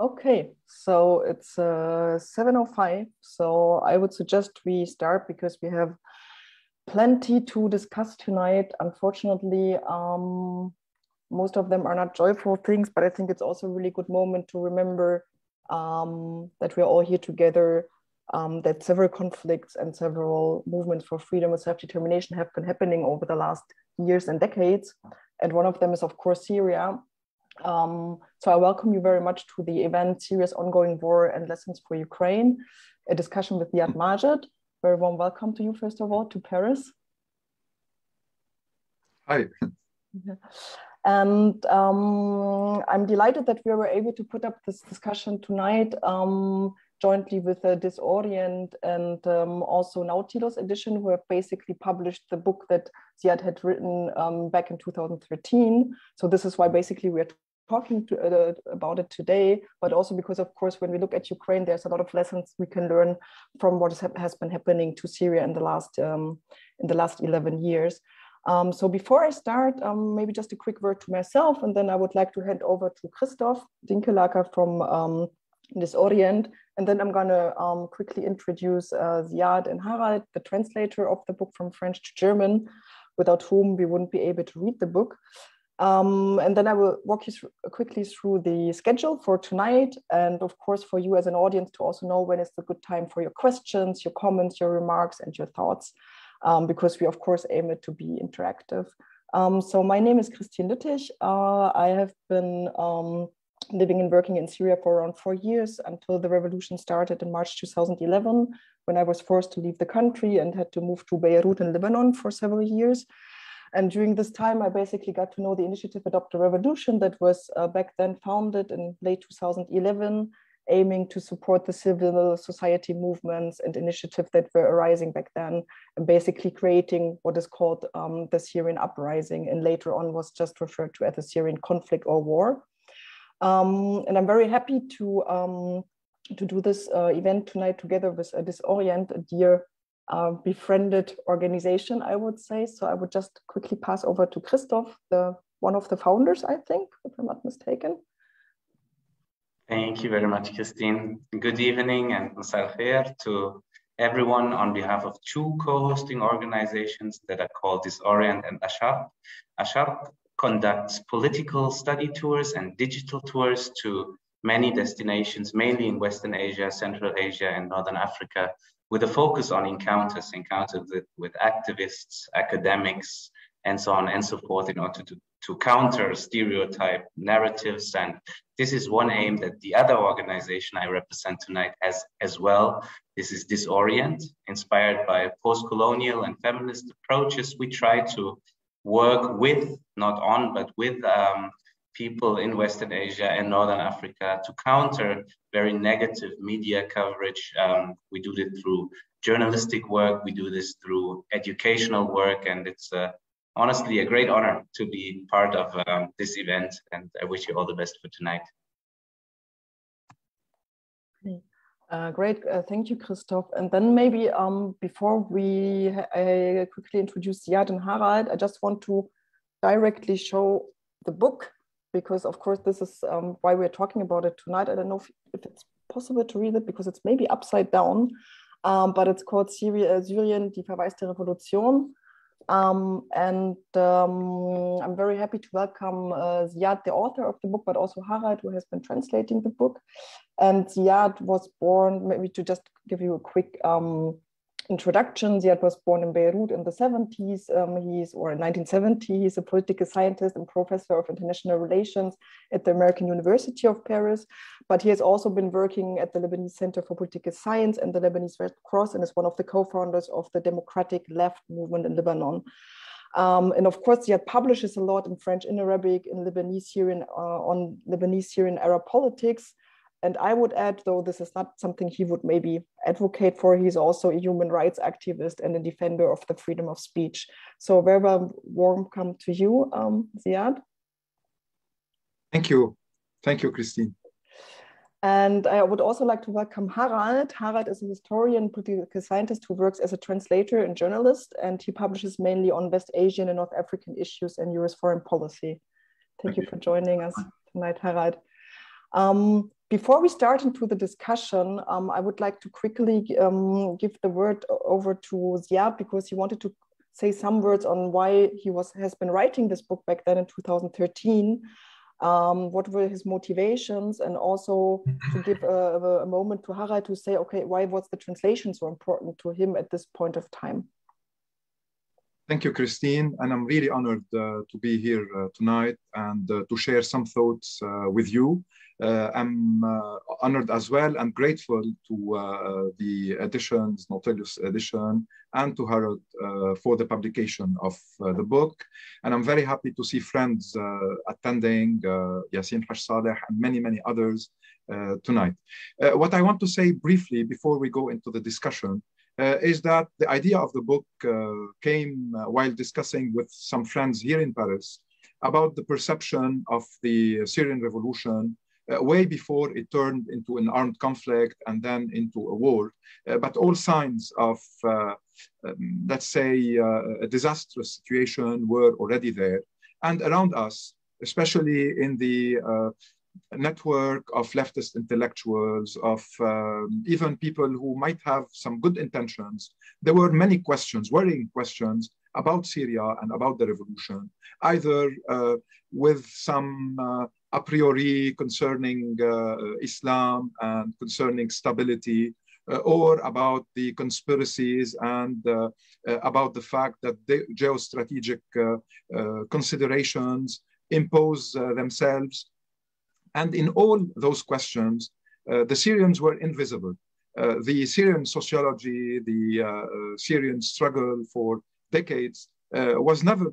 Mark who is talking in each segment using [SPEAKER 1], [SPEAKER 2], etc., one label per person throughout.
[SPEAKER 1] Okay, so it's uh, 7.05. So I would suggest we start because we have plenty to discuss tonight. Unfortunately, um, most of them are not joyful things, but I think it's also a really good moment to remember um, that we're all here together, um, that several conflicts and several movements for freedom and self-determination have been happening over the last years and decades. And one of them is, of course, Syria. Um, so I welcome you very much to the event, Syria's Ongoing War and Lessons for Ukraine, a discussion with Ziad Majed. Very warm welcome to you, first of all, to Paris.
[SPEAKER 2] Hi.
[SPEAKER 1] And um, I'm delighted that we were able to put up this discussion tonight um, jointly with uh, Disorient and um, also Nautilus Edition, who have basically published the book that Ziad had written um, back in 2013. So this is why basically we're talking to, uh, about it today, but also because, of course, when we look at Ukraine, there's a lot of lessons we can learn from what has been happening to Syria in the last um, in the last 11 years. Um, so before I start, um, maybe just a quick word to myself, and then I would like to hand over to Christoph Dinkelacker from um, Disorient, and then I'm going to um, quickly introduce uh, Ziad and Harald, the translator of the book from French to German, without whom we wouldn't be able to read the book. Um, and then I will walk you through, quickly through the schedule for tonight. And of course, for you as an audience to also know when is the good time for your questions, your comments, your remarks, and your thoughts, um, because we, of course, aim it to be interactive. Um, so my name is Christine Lüttich. Uh, I have been um, living and working in Syria for around four years until the revolution started in March 2011, when I was forced to leave the country and had to move to Beirut in Lebanon for several years. And during this time, I basically got to know the initiative Adopt a Revolution that was uh, back then founded in late 2011, aiming to support the civil society movements and initiatives that were arising back then, and basically creating what is called um, the Syrian uprising, and later on was just referred to as the Syrian conflict or war. Um, and I'm very happy to um, to do this uh, event tonight together with uh, Disorient, a dear uh, befriended organization, I would say. So I would just quickly pass over to Christoph, the one of the founders, I think, if I'm not mistaken.
[SPEAKER 3] Thank you very much, Christine. Good evening and masal to everyone on behalf of two co-hosting organizations that are called Disorient and Alsharq. Alsharq conducts political study tours and digital tours to many destinations, mainly in Western Asia, Central Asia, and Northern Africa, with a focus on encounters, encounters with, with activists, academics, and so on and so forth in order to, to counter stereotype narratives. And this is one aim that the other organization I represent tonight has as well. This is Disorient, inspired by post-colonial and feminist approaches. We try to work with, not on, but with um, people in Western Asia and Northern Africa to counter very negative media coverage. Um, we do it through journalistic work, we do this through educational work, and it's uh, honestly a great honor to be part of um, this event. And I wish you all the best for tonight.
[SPEAKER 1] Uh, great, uh, thank you, Christoph. And then maybe um, before we I quickly introduce Ziad and Harald, I just want to directly show the book because of course this is um, why we're talking about it tonight. I don't know if, if, it's possible to read it because it's maybe upside down, um, but it's called Syria, Syrien, die verwaiste Revolution. Um, and um, I'm very happy to welcome uh, Ziad, the author of the book, but also Harald, who has been translating the book. And Ziad was born, maybe to just give you a quick um, introduction, Ziad was born in Beirut in the 70s. Um, he's, or in 1970, he's a political scientist and professor of international relations at the American University of Paris. But he has also been working at the Lebanese Center for Political Science and the Lebanese Red Cross and is one of the co-founders of the Democratic Left movement in Lebanon. Um, and of course, Ziad publishes a lot in French, in Arabic, in Lebanese Syrian, uh, on Lebanese Syrian Arab politics. And I would add, though this is not something he would maybe advocate for, he's also a human rights activist and a defender of the freedom of speech. So very warm come to you, um, Ziad.
[SPEAKER 2] Thank you. Thank you, Christine.
[SPEAKER 1] And I would also like to welcome Harald. Harald is a historian, political scientist who works as a translator and journalist, and he publishes mainly on West Asian and North African issues and US foreign policy. Thank, Thank you, you for joining us tonight, Harald. Um, before we start into the discussion, um, I would like to quickly um, give the word over to Ziad because he wanted to say some words on why he was has been writing this book back then in 2013. Um, what were his motivations, and also to give a, a moment to Harald to say, okay, why was the translation so important to him at this point of time?
[SPEAKER 2] Thank you, Christine. And I'm really honored uh, to be here uh, tonight and uh, to share some thoughts uh, with you. Uh, I'm uh, honored as well and grateful to the editions, Nautilus edition, and to Harald for the publication of the book. And I'm very happy to see friends attending, Yassin Haj Saleh and many, many others tonight. what I want to say briefly before we go into the discussion uh, is that the idea of the book uh, came uh, while discussing with some friends here in Paris about the perception of the Syrian revolution uh, way before it turned into an armed conflict and then into a war. Uh, but all signs of, uh, um, let's say, a disastrous situation were already there. And around us, especially in the network of leftist intellectuals, of um, even people who might have some good intentions. There were many questions, worrying questions about Syria and about the revolution, either uh, with some uh, a priori concerning uh, Islam and concerning stability, uh, or about the conspiracies and uh, uh, about the fact that the geostrategic considerations impose themselves and in all those questions, uh, the Syrians were invisible. Uh, the Syrian sociology, the uh, Syrian struggle for decades was never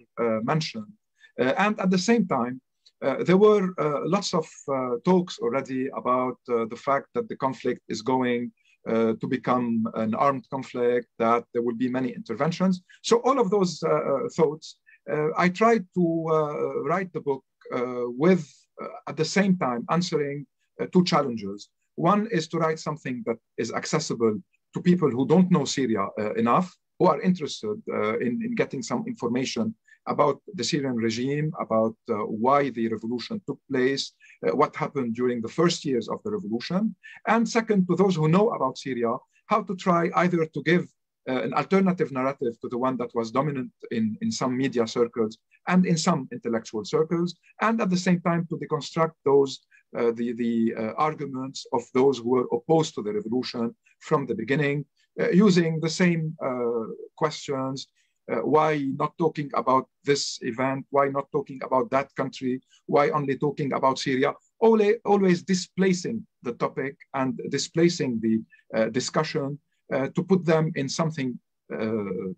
[SPEAKER 2] mentioned. and at the same time, uh, there were uh, lots of uh, talks already about the fact that the conflict is going to become an armed conflict, that there will be many interventions. So all of those thoughts, I tried to write the book with uh, at the same time answering uh, two challenges. One is to write something that is accessible to people who don't know Syria uh, enough, who are interested in, in getting some information about the Syrian regime, about uh, why the revolution took place, uh, what happened during the first years of the revolution. And second, to those who know about Syria, how to try either to give uh, an alternative narrative to the one that was dominant in, in some media circles and in some intellectual circles, and at the same time to deconstruct those uh, the, the uh, arguments of those who were opposed to the revolution from the beginning, uh, using the same uh, questions. Uh, why not talking about this event? Why not talking about that country? Why only talking about Syria? Always, always displacing the topic and displacing the discussion to put them in something uh,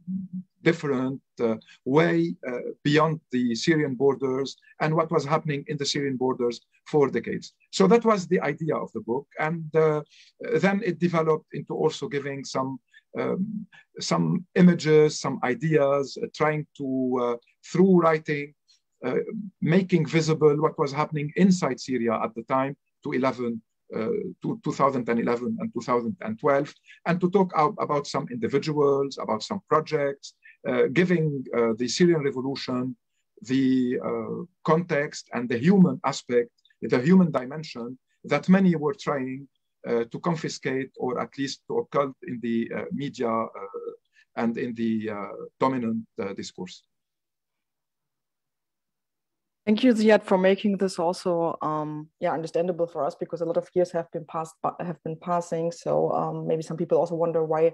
[SPEAKER 2] different uh, way uh, beyond the Syrian borders and what was happening in the Syrian borders for decades. So that was the idea of the book. And then it developed into also giving some um, some images, some ideas, uh, trying to, uh, through writing, uh, making visible what was happening inside Syria at the time to 11 uh, to 2011 and 2012, and to talk out about some individuals, about some projects, uh, giving uh, the Syrian revolution the context and the human aspect, the human dimension that many were trying uh, to confiscate or at least to occult in the uh, media uh, and in the dominant discourse.
[SPEAKER 1] Thank you, Ziad, for making this also um, yeah understandable for us because a lot of years have been passed have been passing. So um, maybe some people also wonder why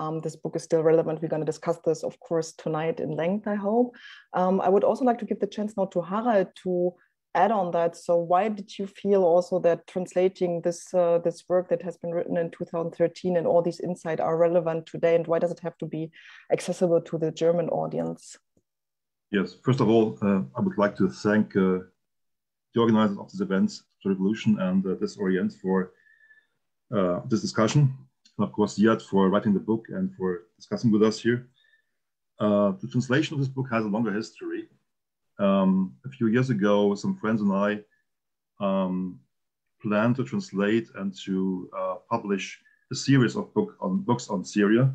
[SPEAKER 1] um, this book is still relevant. We're going to discuss this, of course, tonight in length. I hope. Um, I would also like to give the chance now to Harald to add on that. So why did you feel also that translating this uh, this work that has been written in 2013 and all these insights are relevant today, and why does it have to be accessible to the German audience?
[SPEAKER 4] Yes, first of all, uh, I would like to thank uh, the organizers of this event, the Revolution and uh, Disorient for uh, this discussion. And of course, Ziad for writing the book and for discussing with us here. Uh, the translation of this book has a longer history. Um, a few years ago, some friends and I um, planned to translate and to uh, publish a series of book on, books on Syria.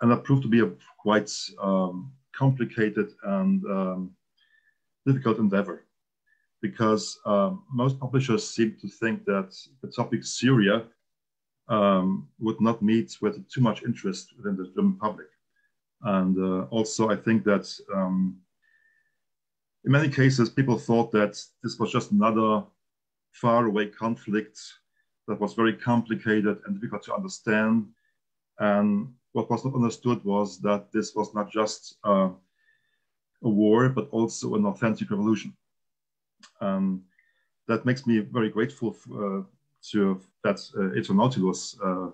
[SPEAKER 4] And that proved to be a quite um, complicated and um, difficult endeavor because um, most publishers seem to think that the topic Syria um, would not meet with too much interest within the German public. And uh, also, I think that um, in many cases, people thought that this was just another faraway conflict that was very complicated and difficult to understand. And what was not understood was that this was not just uh, a war, but also an authentic revolution. Um, that makes me very grateful uh, to that uh, Nautilus uh,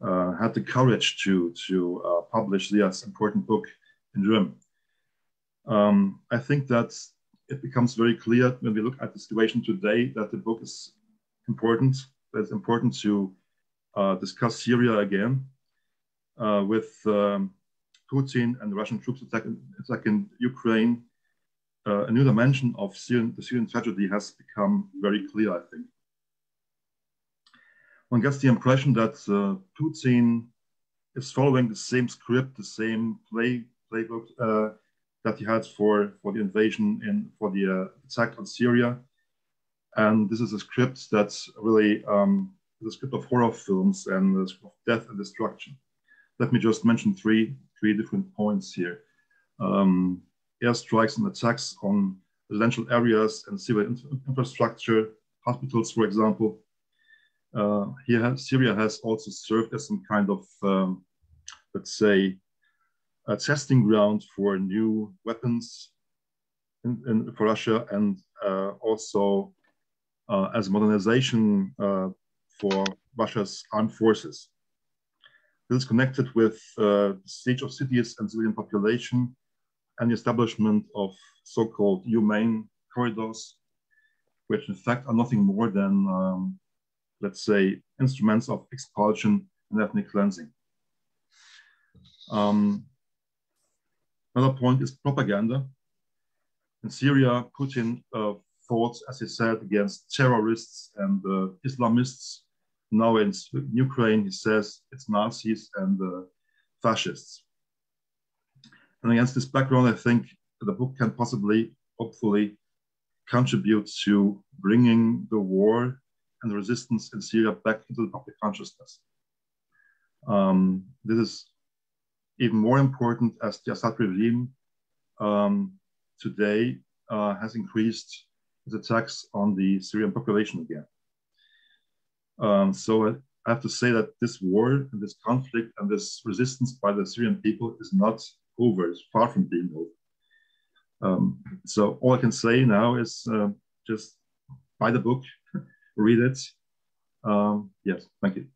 [SPEAKER 4] uh, had the courage to to uh, publish this important book in German. Um, I think that it becomes very clear when we look at the situation today that the book is important. It's important to uh, discuss Syria again uh, with um, Putin and the Russian troops attack, attacking Ukraine. Uh, a new dimension of Syrian, the Syrian tragedy has become very clear, I think. One gets the impression that uh, Putin is following the same script, the same play playbook uh, that he had for, for the invasion and for the uh, attack on Syria. And this is a script that's really um, the script of horror films and the script of death and destruction. Let me just mention three, three different points here. Um, airstrikes and attacks on residential areas and civil infrastructure, hospitals, for example. Uh, here, Syria has also served as some kind of, um, let's say, a testing ground for new weapons in, in, for Russia and uh, also uh, as modernization uh, for Russia's armed forces. This is connected with uh, of cities and civilian population and the establishment of so-called humane corridors, which in fact are nothing more than, um, let's say, instruments of expulsion and ethnic cleansing. Um, Another point is propaganda. In Syria, Putin uh, fought, as he said, against terrorists and uh, Islamists. Now in Ukraine, he says it's Nazis and uh, fascists. And against this background, I think the book can possibly, hopefully, contribute to bringing the war and the resistance in Syria back into the public consciousness. Um, this is even more important as the Assad regime um, today uh, has increased its attacks on the Syrian population again. Um, so I have to say that this war and this conflict and this resistance by the Syrian people is not over, it's far from being over. Um, so all I can say now is uh, just buy the book, read it. Um, yes, thank you.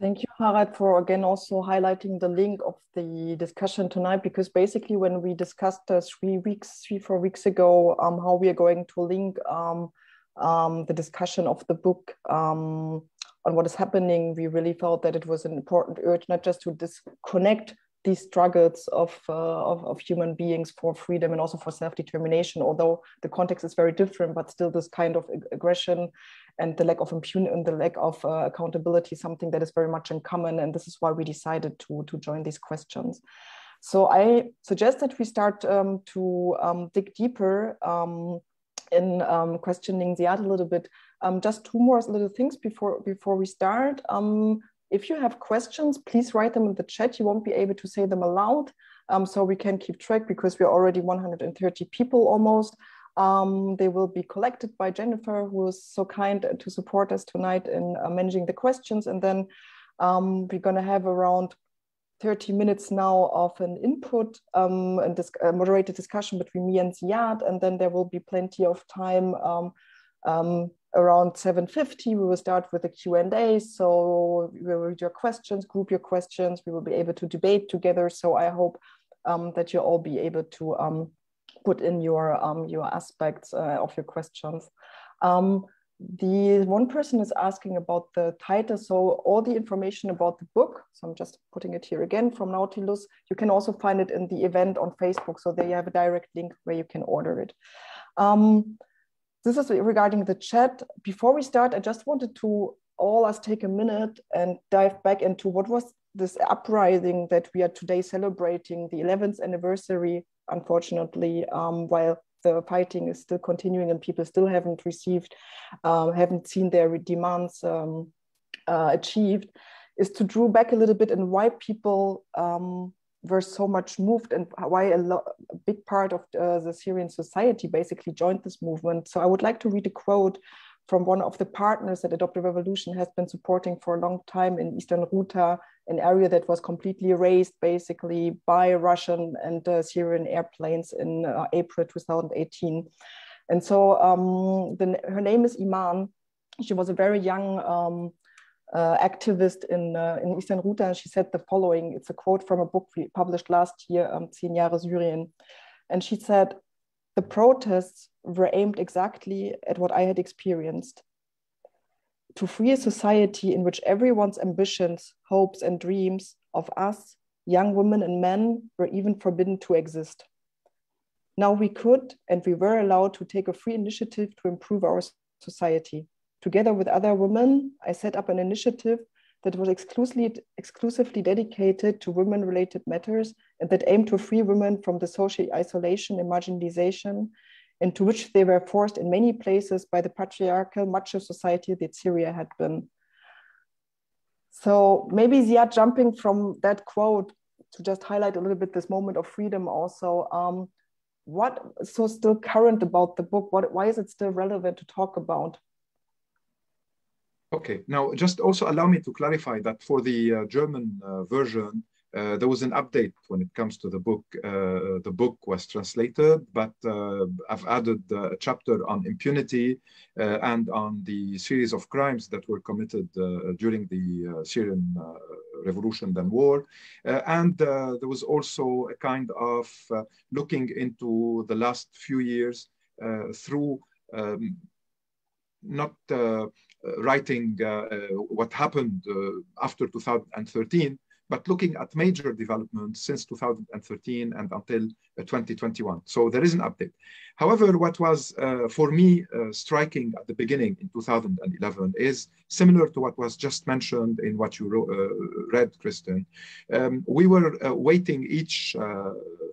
[SPEAKER 1] Thank you, Harald, for again also highlighting the link of the discussion tonight, because basically when we discussed uh, three weeks, three, four weeks ago, um, how we are going to link um, um, the discussion of the book um, on what is happening, we really felt that it was an important urge, not just to disconnect these struggles of, uh, of, of, human beings for freedom and also for self-determination, although the context is very different, but still this kind of aggression and the lack of impunity and the lack of uh, accountability, something that is very much in common. And this is why we decided to, to join these questions. So I suggest that we start um, to um, dig deeper um, in um, questioning the art a little bit. Um, just two more little things before, before we start. Um, if you have questions, please write them in the chat. You won't be able to say them aloud. so we can keep track because we're already 130 people almost. Um, they will be collected by Jennifer, who is so kind to support us tonight in uh, managing the questions. And then um, we're going to have around 30 minutes now of an input um, and uh, moderated discussion between me and Ziad. And then there will be plenty of time um, um, around 7.50. We will start with a Q&A. So we will read your questions, group your questions. We will be able to debate together. So I hope um, that you'll all be able to put in your um, your aspects uh, of your questions. The one person is asking about the title. So all the information about the book, so I'm just putting it here again from Nautilus, you can also find it in the event on Facebook. So there you have a direct link where you can order it. Um, this is regarding the chat. Before we start, I just wanted to all us take a minute and dive back into what was this uprising that we are today celebrating the 11th anniversary unfortunately, um, while the fighting is still continuing and people still haven't received, um, haven't seen their demands um, uh, achieved, is to draw back a little bit and why people um, were so much moved and why a, a big part of uh, the Syrian society basically joined this movement. So I would like to read a quote from one of the partners that Adopt a Revolution has been supporting for a long time in Eastern Ghouta, an area that was completely erased basically by Russian and uh, Syrian airplanes in uh, April 2018. And so um, the, her name is Iman. She was a very young um, uh, activist in, uh, in Eastern Ghouta, and she said the following. It's a quote from a book we published last year, um, Zehn Jahre Syrien. And she said, the protests were aimed exactly at what I had experienced to free a society in which everyone's ambitions, hopes, and dreams of us, young women and men, were even forbidden to exist. Now we could and we were allowed to take a free initiative to improve our society. Together with other women, I set up an initiative that was exclusively, exclusively dedicated to women related matters and that aimed to free women from the social isolation and marginalization into which they were forced in many places by the patriarchal macho society that Syria had been. So maybe Ziad jumping from that quote to just highlight a little bit this moment of freedom also. Um, what so still current about the book? What, why is it still relevant to talk about?
[SPEAKER 2] Okay, now just also allow me to clarify that for the uh, German uh, version, uh, there was an update when it comes to the book. Uh, the book was translated, but uh, I've added a chapter on impunity uh, and on the series of crimes that were committed during the Syrian revolution, and war. and there was also a kind of looking into the last few years through um, not uh, writing uh, what happened uh, after 2013, but looking at major developments since 2013 and until 2021. So there is an update. However, what was uh, for me uh, striking at the beginning in 2011 is similar to what was just mentioned in what you uh, read, Christine. Um, we were waiting each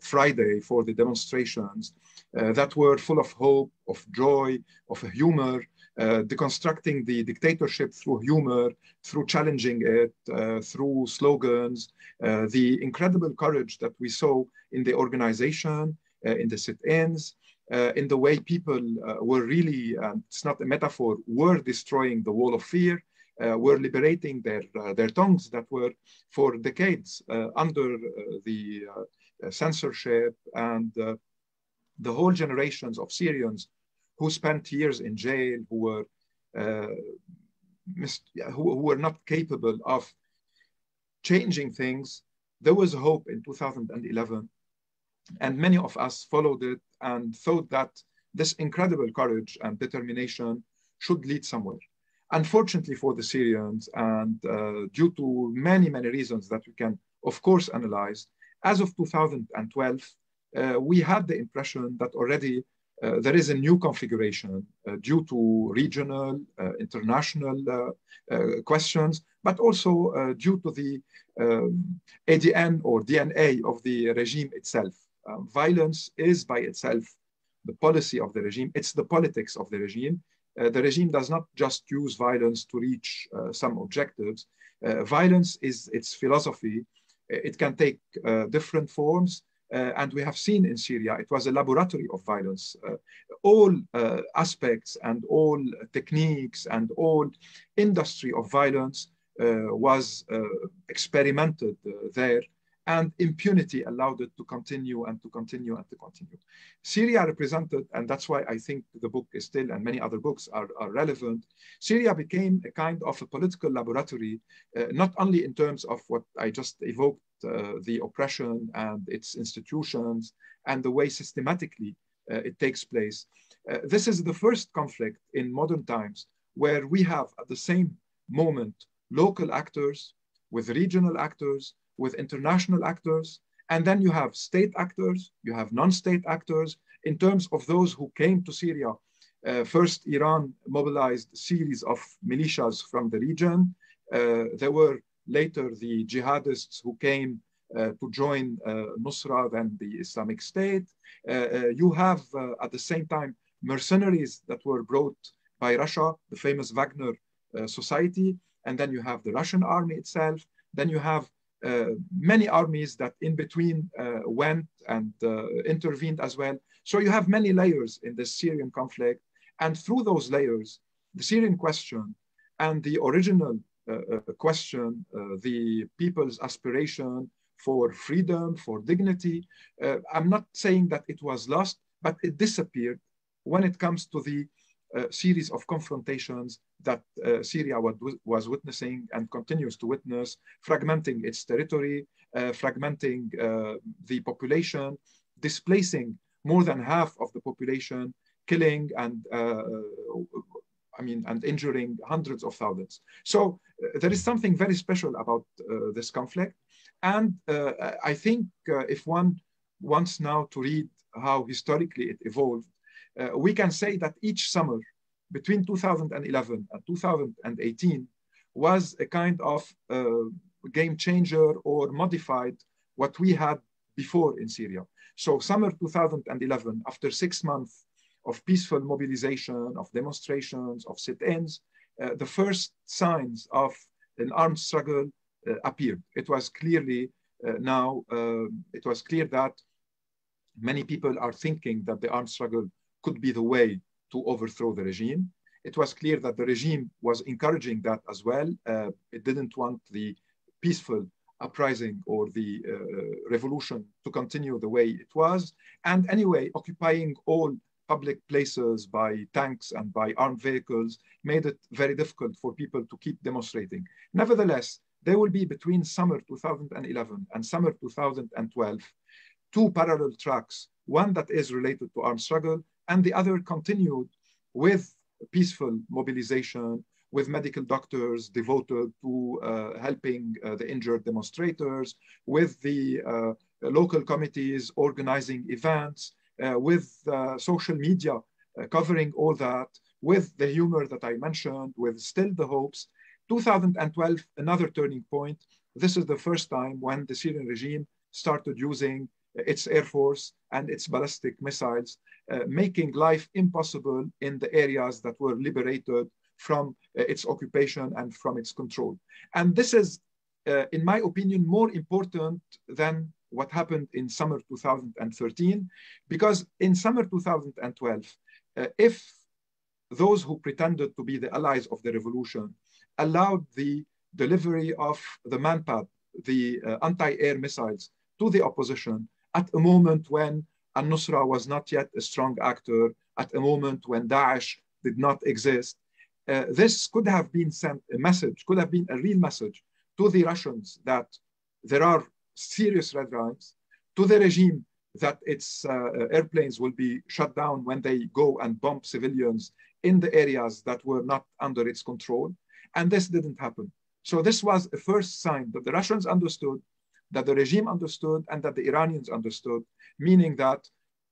[SPEAKER 2] Friday for the demonstrations that were full of hope, of joy, of humor, uh, deconstructing the dictatorship through humor, through challenging it, uh, through slogans, uh, the incredible courage that we saw in the organization, uh, in the sit-ins, uh, in the way people were really, it's not a metaphor, were destroying the wall of fear, were liberating their, their tongues that were for decades under the censorship and the whole generations of Syrians who spent years in jail, who were uh, who, who, were not capable of changing things. There was hope in 2011, and many of us followed it and thought that this incredible courage and determination should lead somewhere. Unfortunately for the Syrians, and uh, due to many, many reasons that we can, of course, analyze, as of 2012, uh, we had the impression that already there is a new configuration uh, due to regional, uh, international questions, but also due to the um, ADN or DNA of the regime itself. Um, violence is by itself the policy of the regime, it's the politics of the regime. Uh, the regime does not just use violence to reach uh, some objectives. Uh, violence is its philosophy. It can take different forms, uh, and we have seen in Syria, it was a laboratory of violence. Uh, all uh, aspects and all techniques and all industry of violence uh, was uh, experimented uh, there and impunity allowed it to continue and to continue and to continue. Syria represented, and that's why I think the book is still, and many other books are, are relevant, Syria became a kind of a political laboratory, not only in terms of what I just evoked uh, the oppression and its institutions and the way systematically uh, it takes place. Uh, this is the first conflict in modern times where we have at the same moment local actors with regional actors, with international actors, and then you have state actors, you have non-state actors. In terms of those who came to Syria, uh, first Iran mobilized a series of militias from the region. Uh, there were later the jihadists who came uh, to join uh, Nusra than the Islamic State. you have at the same time mercenaries that were brought by Russia, the famous Wagner Society, and then you have the Russian army itself. Then you have uh, Uh, many armies that in between uh, went and uh, intervened as well. So you have many layers in the Syrian conflict. And through those layers, the Syrian question and the original uh, uh, question, the people's aspiration for freedom, for dignity, I'm not saying that it was lost, but it disappeared when it comes to the series of confrontations that uh, Syria was, was, witnessing and continues to witness, fragmenting its territory, uh, fragmenting uh, the population, displacing more than half of the population, killing and uh, I mean, and injuring hundreds of thousands. So uh, there is something very special about uh, this conflict. And I think if one wants now to read how historically it evolved, uh, we can say that each summer between 2011 and 2018 was a kind of uh, game changer or modified what we had before in Syria. So summer 2011, after six months of peaceful mobilization, of demonstrations, of sit-ins, uh, the first signs of an armed struggle uh, appeared. It was clearly uh, now, uh, it was clear that many people are thinking that the armed struggle could be the way to overthrow the regime. It was clear that the regime was encouraging that as well. Uh, it didn't want the peaceful uprising or the uh, revolution to continue the way it was. And anyway, occupying all public places by tanks and by armed vehicles made it very difficult for people to keep demonstrating. Nevertheless, there will be between summer 2011 and summer 2012 two parallel tracks, one that is related to armed struggle and the other continued with peaceful mobilization, with medical doctors devoted to uh, helping uh, the injured demonstrators, with the uh, local committees organizing events, uh, with uh, social media uh, covering all that, with the humor that I mentioned, with still the hopes. 2012, another turning point. This is the first time when the Syrian regime started using its air force and its ballistic missiles, making life impossible in the areas that were liberated from uh, its occupation and from its control. And this is, uh, in my opinion, more important than what happened in summer 2013, because in summer 2012, uh, if those who pretended to be the allies of the revolution allowed the delivery of the manpad, the uh, anti-air missiles to the opposition, at a moment when al-Nusra was not yet a strong actor, at a moment when Daesh did not exist. Uh, this could have been sent a message, could have been a real message to the Russians that there are serious red lines, to the regime that its uh, airplanes will be shut down when they go and bomb civilians in the areas that were not under its control. And this didn't happen. So this was a first sign that the Russians understood that the regime understood and that the Iranians understood, meaning that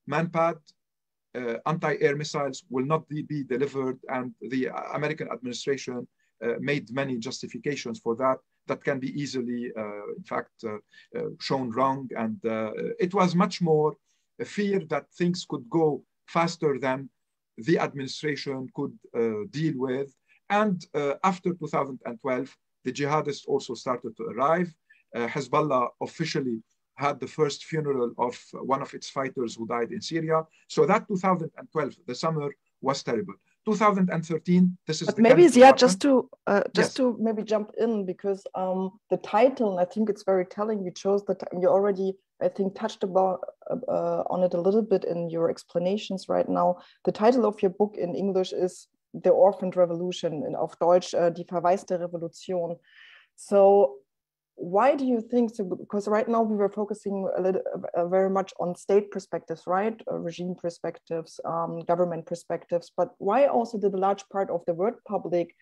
[SPEAKER 2] manpad uh, anti-air missiles will not be, delivered and the American administration uh, made many justifications for that that can be easily, uh, in fact, uh, uh, shown wrong. And uh, it was much more a fear that things could go faster than the administration could deal with. And after 2012, the jihadists also started to arrive. Uh, Hezbollah officially had the first funeral of one of its fighters who died in Syria. So that 2012, the summer was terrible. 2013, this is.
[SPEAKER 1] But maybe yeah, just to uh, just yes. to maybe jump in because um, the title, I think it's very telling. You chose that you already, I think, touched about uh, on it a little bit in your explanations right now. The title of your book in English is "The Orphaned Revolution," and auf Deutsch uh, "Die verwaiste Revolution." So why do you think so? Because right now we were focusing a little uh, very much on state perspectives right? Uh, regime perspectives um, government perspectives. But why also did a large part of the world public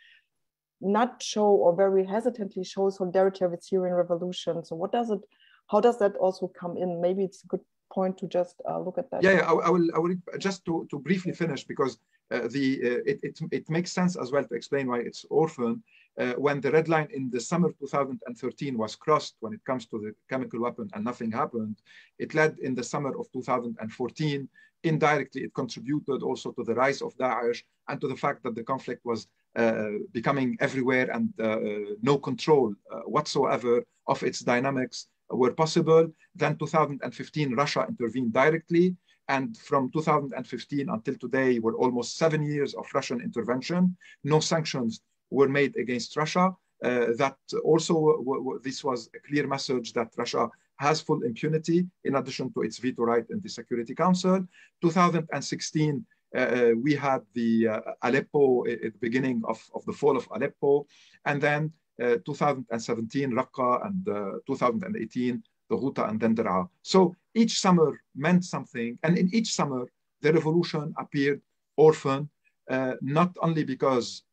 [SPEAKER 1] not show or very hesitantly show solidarity with syrian revolution? So what does it how does that also come in? Maybe it's a good point to just uh, look at that.
[SPEAKER 2] Yeah, yeah I, I, will i will just to, to briefly finish because uh, the uh, it, it, it makes sense as well to explain why it's orphan uh, when the red line in the summer 2013 was crossed when it comes to the chemical weapon and nothing happened, it led in the summer of 2014. Indirectly, it contributed also to the rise of Daesh and to the fact that the conflict was uh, becoming everywhere and uh, no control uh, whatsoever of its dynamics were possible. Then 2015, Russia intervened directly. And from 2015 until today were almost seven years of Russian intervention. No sanctions were made against Russia. Uh, that also, this was a clear message that Russia has full impunity in addition to its veto right in the Security Council. 2016, uh, uh, we had the uh, Aleppo at the beginning of, of the fall of Aleppo, and then uh, 2017 Raqqa and uh, 2018 the Ghouta and then Daraa. So each summer meant something, and in each summer the revolution appeared orphan, uh, not only because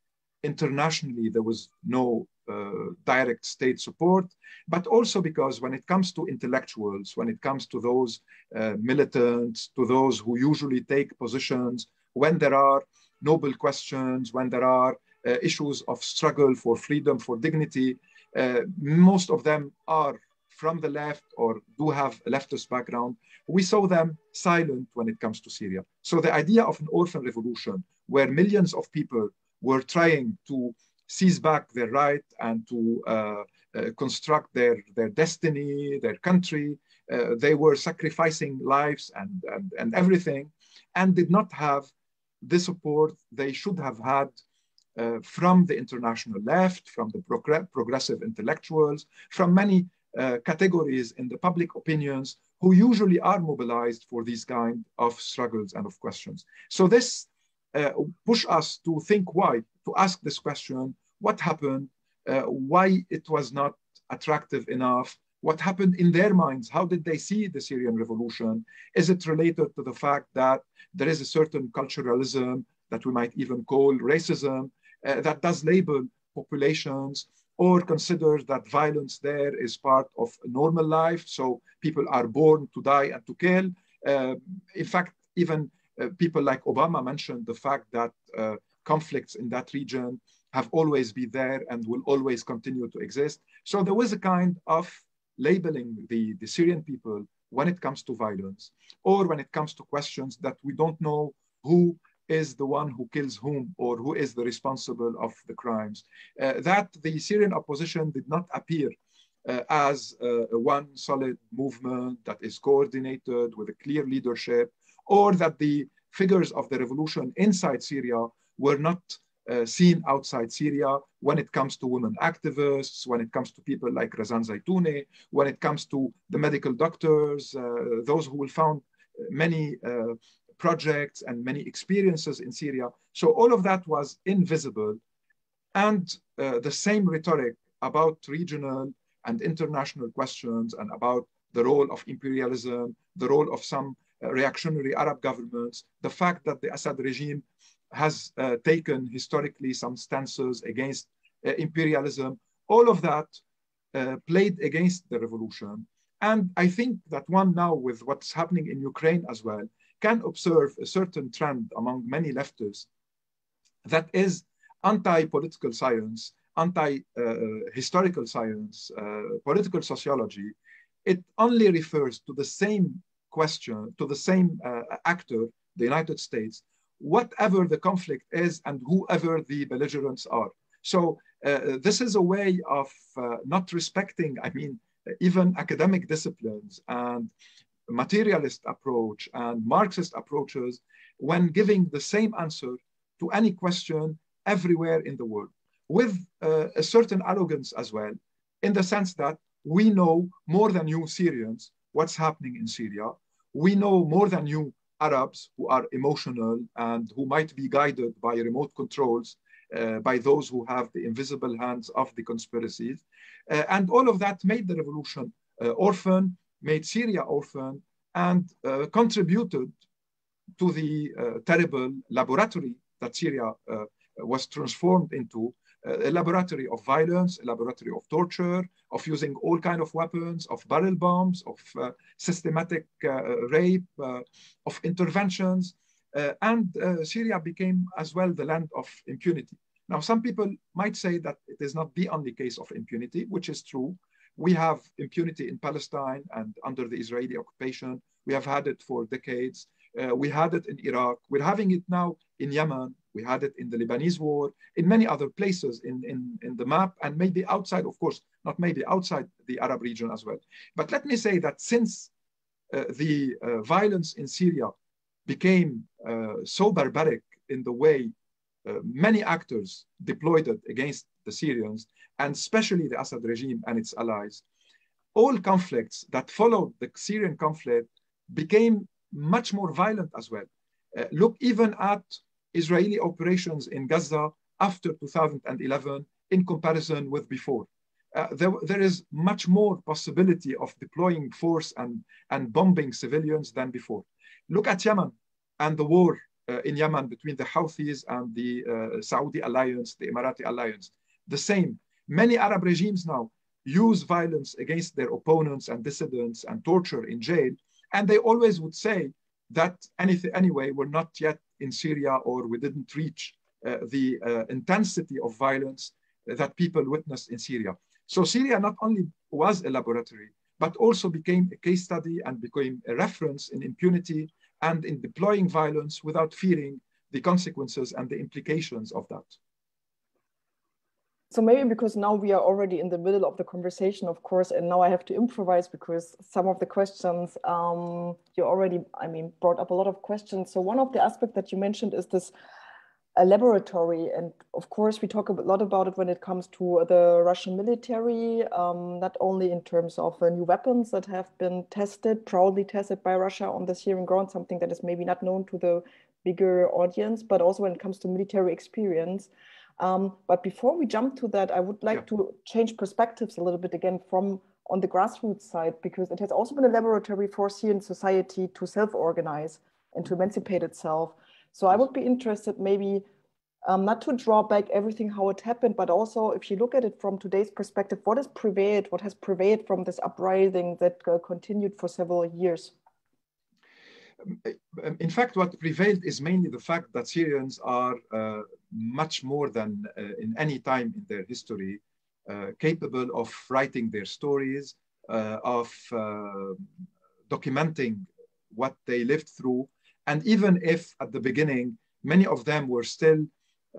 [SPEAKER 2] internationally there was no uh, direct state support, but also because when it comes to intellectuals, when it comes to those uh, militants, to those who usually take positions, when there are noble questions, when there are uh, issues of struggle for freedom, for dignity, uh, most of them are from the left or do have a leftist background. We saw them silent when it comes to Syria. So the idea of an orphan revolution where millions of people were trying to seize back their right and to uh, uh, construct their, their destiny, their country. Uh, they were sacrificing lives and, and, and everything and did not have the support they should have had uh, from the international left, from the progressive intellectuals, from many uh, categories in the public opinions who usually are mobilized for these kind of struggles and of questions. So this push us to think why, to ask this question, what happened, uh, why it was not attractive enough, what happened in their minds, how did they see the Syrian revolution? Is it related to the fact that there is a certain culturalism that we might even call racism uh, that does label populations or considers that violence there is part of normal life. So people are born to die and to kill. Uh, in fact, even uh, people like Obama mentioned the fact that uh, conflicts in that region have always been there and will always continue to exist. So there was a kind of labeling the, the Syrian people when it comes to violence or when it comes to questions that we don't know who is the one who kills whom or who is the responsible of the crimes. Uh, that the Syrian opposition did not appear uh, as uh, one solid movement that is coordinated with a clear leadership, or that the figures of the revolution inside Syria were not uh, seen outside Syria when it comes to women activists, when it comes to people like Razan Zaitouni, when it comes to the medical doctors, uh, those who will found many uh, projects and many experiences in Syria. So all of that was invisible. And uh, the same rhetoric about regional and international questions and about the role of imperialism, the role of some uh, reactionary Arab governments, the fact that the Assad regime has uh, taken historically some stances against uh, imperialism, all of that uh, played against the revolution. And I think that one now with what's happening in Ukraine as well, can observe a certain trend among many leftists that is anti-political science, anti-historical uh, science, uh, political sociology. It only refers to the same question, to the same uh, actor, the United States, whatever the conflict is and whoever the belligerents are. So uh, this is a way of uh, not respecting, I mean, even academic disciplines and materialist approach and Marxist approaches when giving the same answer to any question everywhere in the world, with uh, a certain arrogance as well, in the sense that we know more than you Syrians what's happening in Syria. We know more than you Arabs who are emotional and who might be guided by remote controls uh, by those who have the invisible hands of the conspiracies. Uh, and all of that made the revolution uh, orphan made Syria orphan and uh, contributed to the uh, terrible laboratory that Syria uh, was transformed into, a laboratory of violence, a laboratory of torture, of using all kind of weapons, of barrel bombs, of uh, systematic uh, rape, uh, of interventions. and Syria became as well the land of impunity. Now, some people might say that it is not the only case of impunity, which is true. We have impunity in Palestine and under the Israeli occupation. We have had it for decades. Uh, we had it in Iraq. We're having it now in Yemen. We had it in the Lebanese war, in many other places in, in, in the map, and maybe outside, of course, not maybe outside the Arab region as well. But let me say that since uh, the uh, violence in Syria became uh, so barbaric in the way uh, many actors deployed it against the Syrians, and especially the Assad regime and its allies, all conflicts that followed the Syrian conflict became much more violent as well. Uh, look even at Israeli operations in Gaza after 2011 in comparison with before. Uh, there, there is much more possibility of deploying force and, and bombing civilians than before. Look at Yemen and the war uh, in Yemen between the Houthis and the uh, Saudi alliance, the Emirati alliance. The same. Many Arab regimes now use violence against their opponents and dissidents and torture in jail. And they always would say that anything, anyway, we're not yet in Syria or we didn't reach uh, the uh, intensity of violence that people witnessed in Syria. So Syria not only was a laboratory, but also became a case study and became a reference in impunity and in deploying violence without fearing the consequences and the implications of that.
[SPEAKER 1] So maybe because now we are already in the middle of the conversation, of course, and now I have to improvise because some of the questions um, you already, I mean, brought up a lot of questions. So one of the aspects that you mentioned is this a laboratory. And of course, we talk a lot about it when it comes to the Russian military, um, not only in terms of uh, new weapons that have been tested, proudly tested by Russia on the Syrian ground, something that is maybe not known to the bigger audience, but also when it comes to military experience. Um, but before we jump to that, I would like yeah. to change perspectives a little bit again from on the grassroots side, because it has also been a laboratory for Syrian society to self-organize and to emancipate itself. So I would be interested maybe um, not to draw back everything how it happened, but also if you look at it from today's perspective, what has prevailed, what has prevailed from this uprising that uh, continued for several years?
[SPEAKER 2] Um, in fact, what prevailed is mainly the fact that Syrians are uh, much more than uh, in any time in their history uh, capable of writing their stories, uh, of documenting what they lived through, and even if at the beginning, many of them were still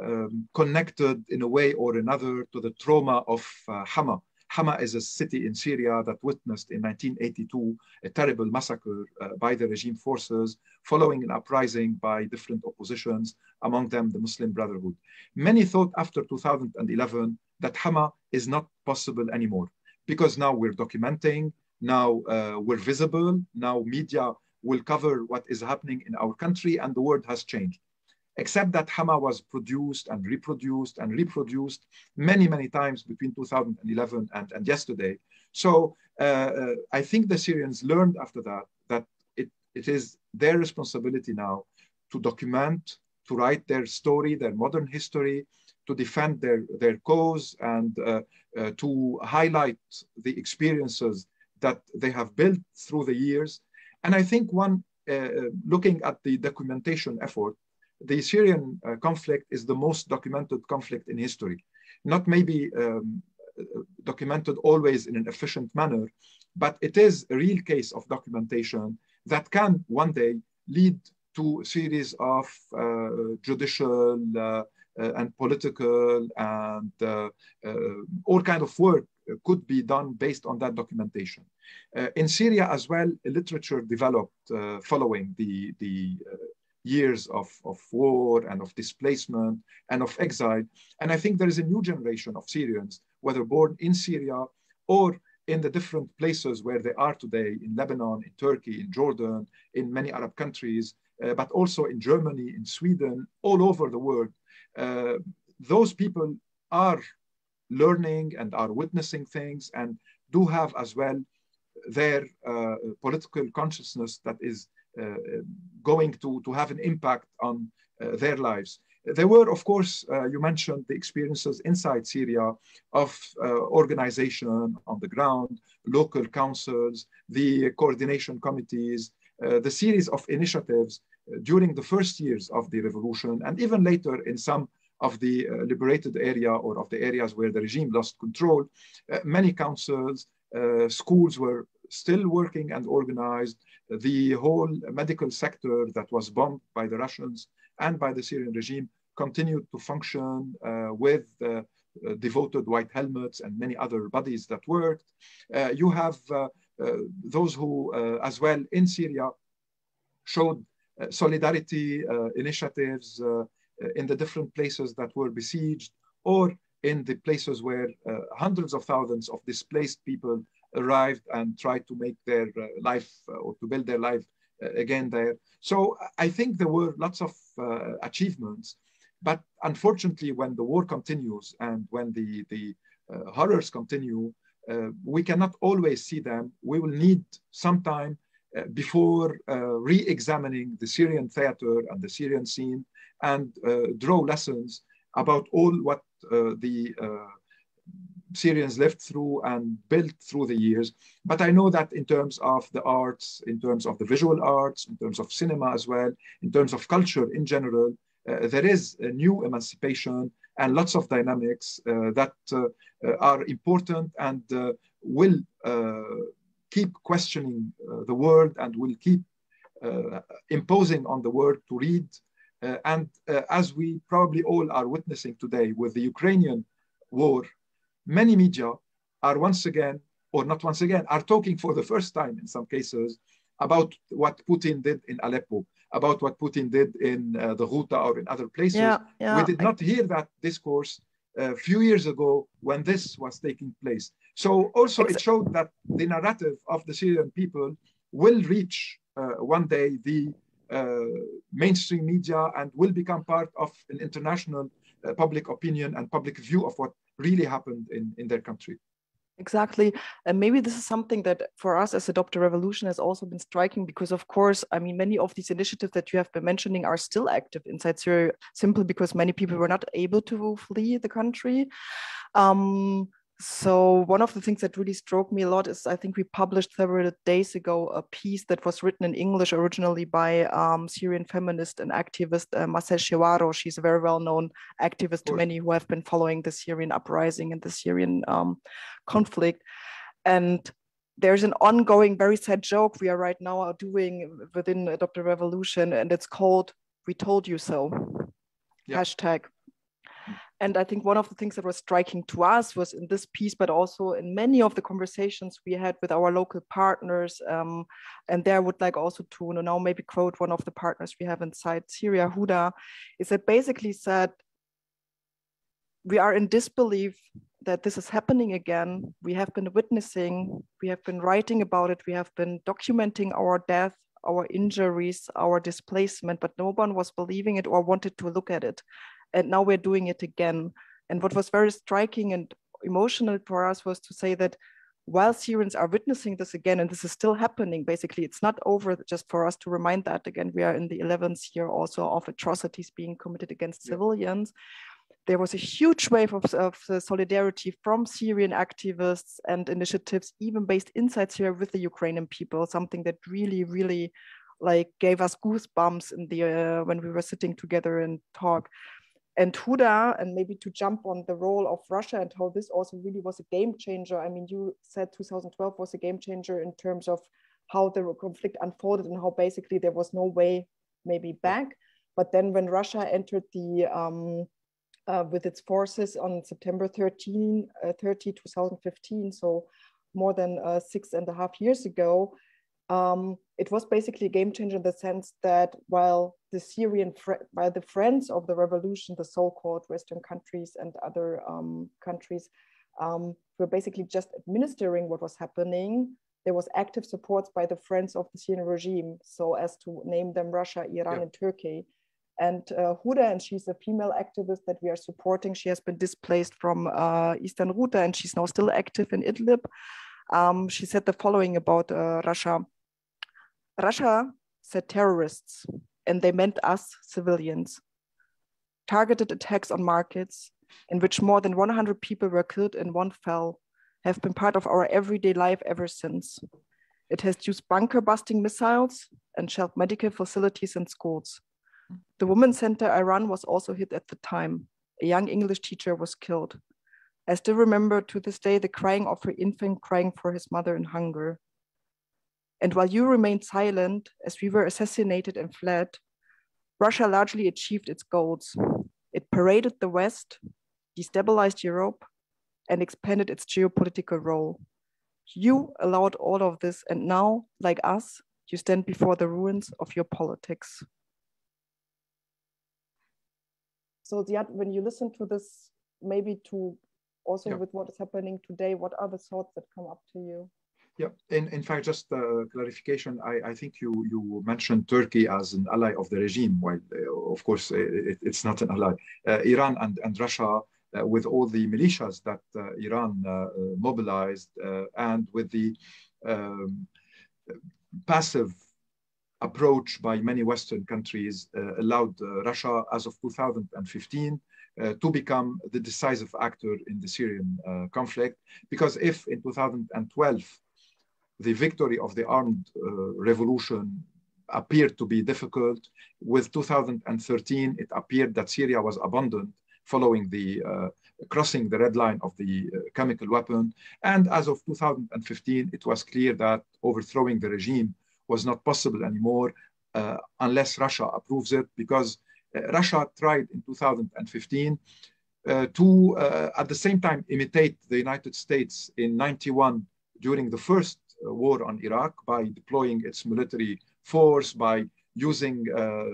[SPEAKER 2] um, connected in a way or another to the trauma of uh, Hama. Hama is a city in Syria that witnessed in 1982 a terrible massacre uh, by the regime forces following an uprising by different oppositions, among them the Muslim Brotherhood. Many thought after 2011 that Hama is not possible anymore because now we're documenting, now uh, we're visible, now media will cover what is happening in our country and the world has changed. Except that Hama was produced and reproduced and reproduced many, many times between 2011 and, and yesterday. So uh, uh, I think the Syrians learned after that that it, it is their responsibility now to document, to write their story, their modern history, to defend their, their cause and uh, uh, to highlight the experiences that they have built through the years and I think one, uh, looking at the documentation effort, the Syrian uh, conflict is the most documented conflict in history. Not maybe um, documented always in an efficient manner, but it is a real case of documentation that can one day lead to a series of uh, judicial uh, uh, and political and uh, all kind of work could be done based on that documentation. Uh, in Syria as well, literature developed uh, following the, the uh, years of, of war and of displacement and of exile. And I think there is a new generation of Syrians, whether born in Syria or in the different places where they are today, in Lebanon, in Turkey, in Jordan, in many Arab countries, uh, but also in Germany, in Sweden, all over the world. Uh, those people are learning and are witnessing things and do have as well their uh, political consciousness that is going to, to have an impact on uh, their lives. There were, of course, uh, you mentioned the experiences inside Syria of uh, organization on the ground, local councils, the coordination committees, uh, the series of initiatives during the first years of the revolution, and even later in some of the uh, liberated area or of the areas where the regime lost control, uh, many councils, uh, schools were still working and organized. The whole medical sector that was bombed by the Russians and by the Syrian regime continued to function uh, with uh, devoted white helmets and many other bodies that worked. Uh, you have uh, uh, those who, as well in Syria, showed solidarity initiatives in the different places that were besieged or in the places where uh, hundreds of thousands of displaced people arrived and tried to make their uh, life uh, or to build their life again there. So I think there were lots of achievements, but unfortunately, when the war continues and when the, the horrors continue, uh, we cannot always see them. We will need some time uh, before uh, re-examining the Syrian theater and the Syrian scene and draw lessons about all what the Syrians lived through and built through the years. But I know that in terms of the arts, in terms of the visual arts, in terms of cinema as well, in terms of culture in general, uh, there is a new emancipation and lots of dynamics uh, that uh, uh are important and uh, will uh, keep questioning the world and will keep imposing on the world to read. and as we probably all are witnessing today with the Ukrainian war, many media are once again, or not once again, are talking for the first time in some cases about what Putin did in Aleppo, about what Putin did in uh, the Ghouta or in other places. Yeah, yeah. We did not hear that discourse a few years ago when this was taking place. So also it showed that the narrative of the Syrian people will reach uh, one day the uh, mainstream media and will become part of an international uh, public opinion and public view of what really happened in, in their country.
[SPEAKER 1] Exactly. And maybe this is something that for us as Adopt a Revolution has also been striking because, of course, I mean, many of these initiatives that you have been mentioning are still active inside Syria simply because many people were not able to flee the country. Um, so one of the things that really struck me a lot is I think we published several days ago a piece that was written in English originally by um, Syrian feminist and activist uh, Marcell Shehwaro. She's a very well-known activist to many who have been following the Syrian uprising and the Syrian um, conflict. And there's an ongoing, very sad joke we are right now doing within Adopt a Revolution, and it's called "We Told You So." Hashtag and I think one of the things that was striking to us was in this piece, but also in many of the conversations we had with our local partners. Um, and there I would like also to you know, now maybe quote one of the partners we have inside Syria, Huda, is that basically said, we are in disbelief that this is happening again. We have been witnessing, we have been writing about it, we have been documenting our death, our injuries, our displacement, but no one was believing it or wanted to look at it and now we're doing it again. And what was very striking and emotional for us was to say that while Syrians are witnessing this again, and this is still happening, basically, it's not over just for us to remind that again, we are in the 11th year also of atrocities being committed against yeah. civilians. There was a huge wave of, of solidarity from Syrian activists and initiatives, even based inside Syria with the Ukrainian people, something that really, really like gave us goosebumps in the uh, when we were sitting together and talk and Huda, and maybe to jump on the role of Russia and how this also really was a game changer. I mean, you said 2012 was a game changer in terms of how the conflict unfolded and how basically there was no way maybe back. But then when Russia entered the um, uh, with its forces on September 13, uh, 30, 2015, so more than uh, six and a half years ago, um, it was basically a game changer in the sense that while the Syrian, while the friends of the revolution, the so-called Western countries and other um, countries um, were basically just administering what was happening, there was active support by the friends of the Syrian regime, so as to name them Russia, Iran, yeah. and Turkey. And uh, Huda, and she's a female activist that we are supporting. She has been displaced from uh, Eastern Ghouta, and she's now still active in Idlib. Um, she said the following about uh, Russia. Russia said terrorists, and they meant us, civilians. Targeted attacks on markets, in which more than 100 people were killed in one fell, have been part of our everyday life ever since. It has used bunker busting missiles and shelled medical facilities and schools. The Women's Center I run was also hit at the time. a young English teacher, was killed. I still remember to this day the crying of her infant crying for his mother in hunger. And while you remained silent as we were assassinated and fled, Russia largely achieved its goals. It paraded the West, destabilized Europe, and expanded its geopolitical role. You allowed all of this, and now, like us, you stand before the ruins of your politics. So, Ziad, when you listen to this, maybe to also yeah. with what is happening today, what are the thoughts that come up to you?
[SPEAKER 2] Yeah, in, in fact, just uh, clarification, I, I think you, you mentioned Turkey as an ally of the regime, while uh, of course it, it's not an ally. Uh, Iran and, and Russia, uh, with all the militias that uh, Iran uh, mobilized and with the um, passive approach by many Western countries, allowed Russia as of 2015 uh, to become the decisive actor in the Syrian uh, conflict. Because if in 2012 the victory of the armed uh, revolution appeared to be difficult, with 2013 it appeared that Syria was abandoned following the uh, crossing the red line of the uh, chemical weapon. And as of 2015, it was clear that overthrowing the regime was not possible anymore uh, unless Russia approves it because Russia tried in 2015 uh, to, uh, at the same time, imitate the United States in 91 during the first uh, war on Iraq by deploying its military force, by using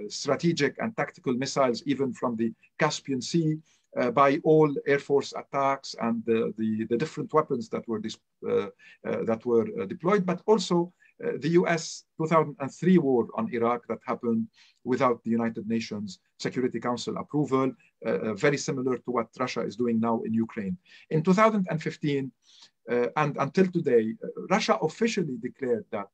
[SPEAKER 2] strategic and tactical missiles even from the Caspian Sea, uh, by all air force attacks and the, the, the different weapons that were, uh, uh, that were deployed, but also the US 2003 war on Iraq that happened without the United Nations Security Council approval, uh, uh, very similar to what Russia is doing now in Ukraine. In 2015 uh, and until today, uh, Russia officially declared that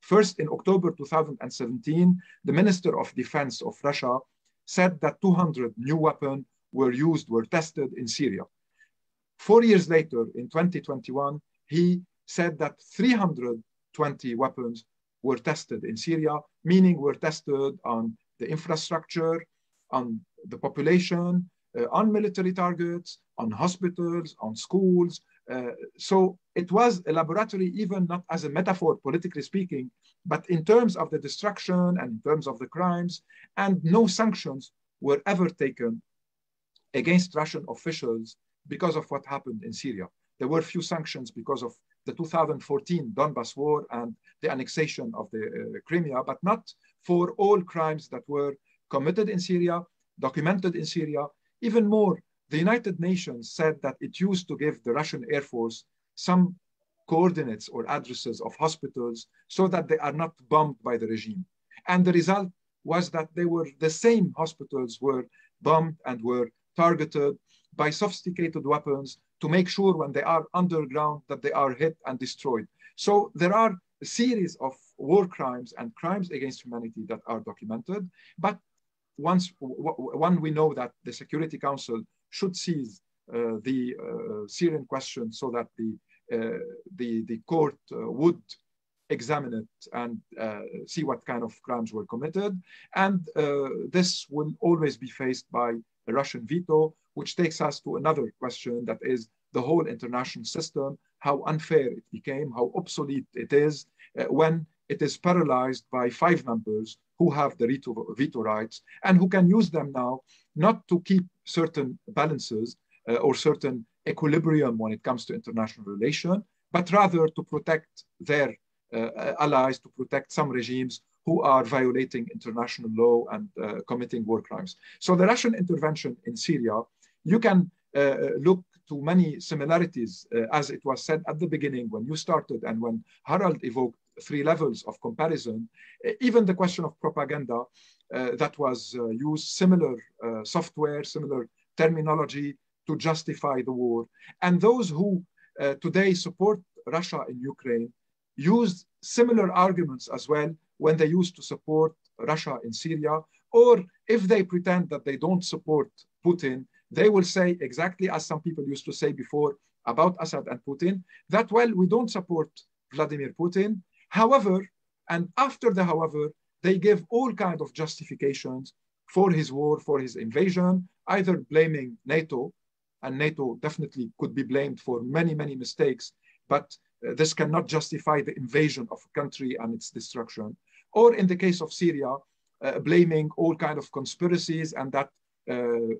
[SPEAKER 2] first in October 2017, the Minister of Defense of Russia said that 200 new weapons were used, were tested in Syria. Four years later, in 2021, he said that 320 weapons were tested in Syria, meaning were tested on the infrastructure, on the population, uh, on military targets, on hospitals, on schools. Uh, so it was a laboratory, even not as a metaphor, politically speaking, but in terms of the destruction and in terms of the crimes, and no sanctions were ever taken against Russian officials because of what happened in Syria. There were few sanctions because of the 2014 Donbass war and the annexation of the uh, Crimea, but not for all crimes that were committed in Syria, documented in Syria. Even more, the United Nations said that it used to give the Russian Air Force some coordinates or addresses of hospitals so that they are not bombed by the regime. And the result was that they were the same hospitals were bombed and were targeted by sophisticated weapons to make sure when they are underground that they are hit and destroyed. So there are a series of war crimes and crimes against humanity that are documented. But once one we know that the Security Council should seize uh, the uh, Syrian question so that the uh, the the court would examine it and uh, see what kind of crimes were committed, and uh, this will always be faced by a Russian veto which takes us to another question that is the whole international system, how unfair it became, how obsolete it is uh, when it is paralyzed by five members who have the veto, veto rights and who can use them now not to keep certain balances uh, or certain equilibrium when it comes to international relation, but rather to protect their uh, allies, to protect some regimes who are violating international law and uh, committing war crimes. So the Russian intervention in Syria you can uh, look to many similarities, uh, as it was said at the beginning when you started and when Harald evoked three levels of comparison, eh, even the question of propaganda eh, that was eh, used, similar software, similar terminology to justify the war. And those who today support Russia in Ukraine used similar arguments as well when they used to support Russia in Syria, or if they pretend that they don't support Putin, they will say exactly as some people used to say before about Assad and Putin, that, well, we don't support Vladimir Putin. However, and after the however, they give all kind of justifications for his war, for his invasion, either blaming NATO, and NATO definitely could be blamed for many, many mistakes, but uh, this cannot justify the invasion of a country and its destruction. Or in the case of Syria, uh, blaming all kind of conspiracies and that uh,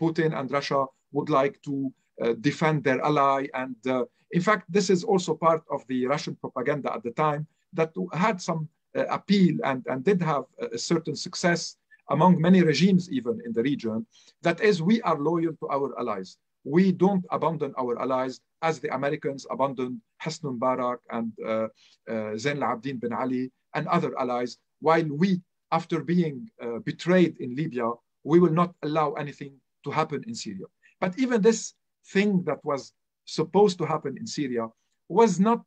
[SPEAKER 2] Putin and Russia would like to defend their ally. And uh, in fact, this is also part of the Russian propaganda at the time that had some uh, appeal and, and did have a certain success among many regimes even in the region. That is, we are loyal to our allies. We don't abandon our allies as the Americans abandoned Hosni Mubarak and uh, uh, Zain al-Abidin bin Ali and other allies, while we, after being uh, betrayed in Libya, we will not allow anything to happen in Syria. But even this thing that was supposed to happen in Syria was not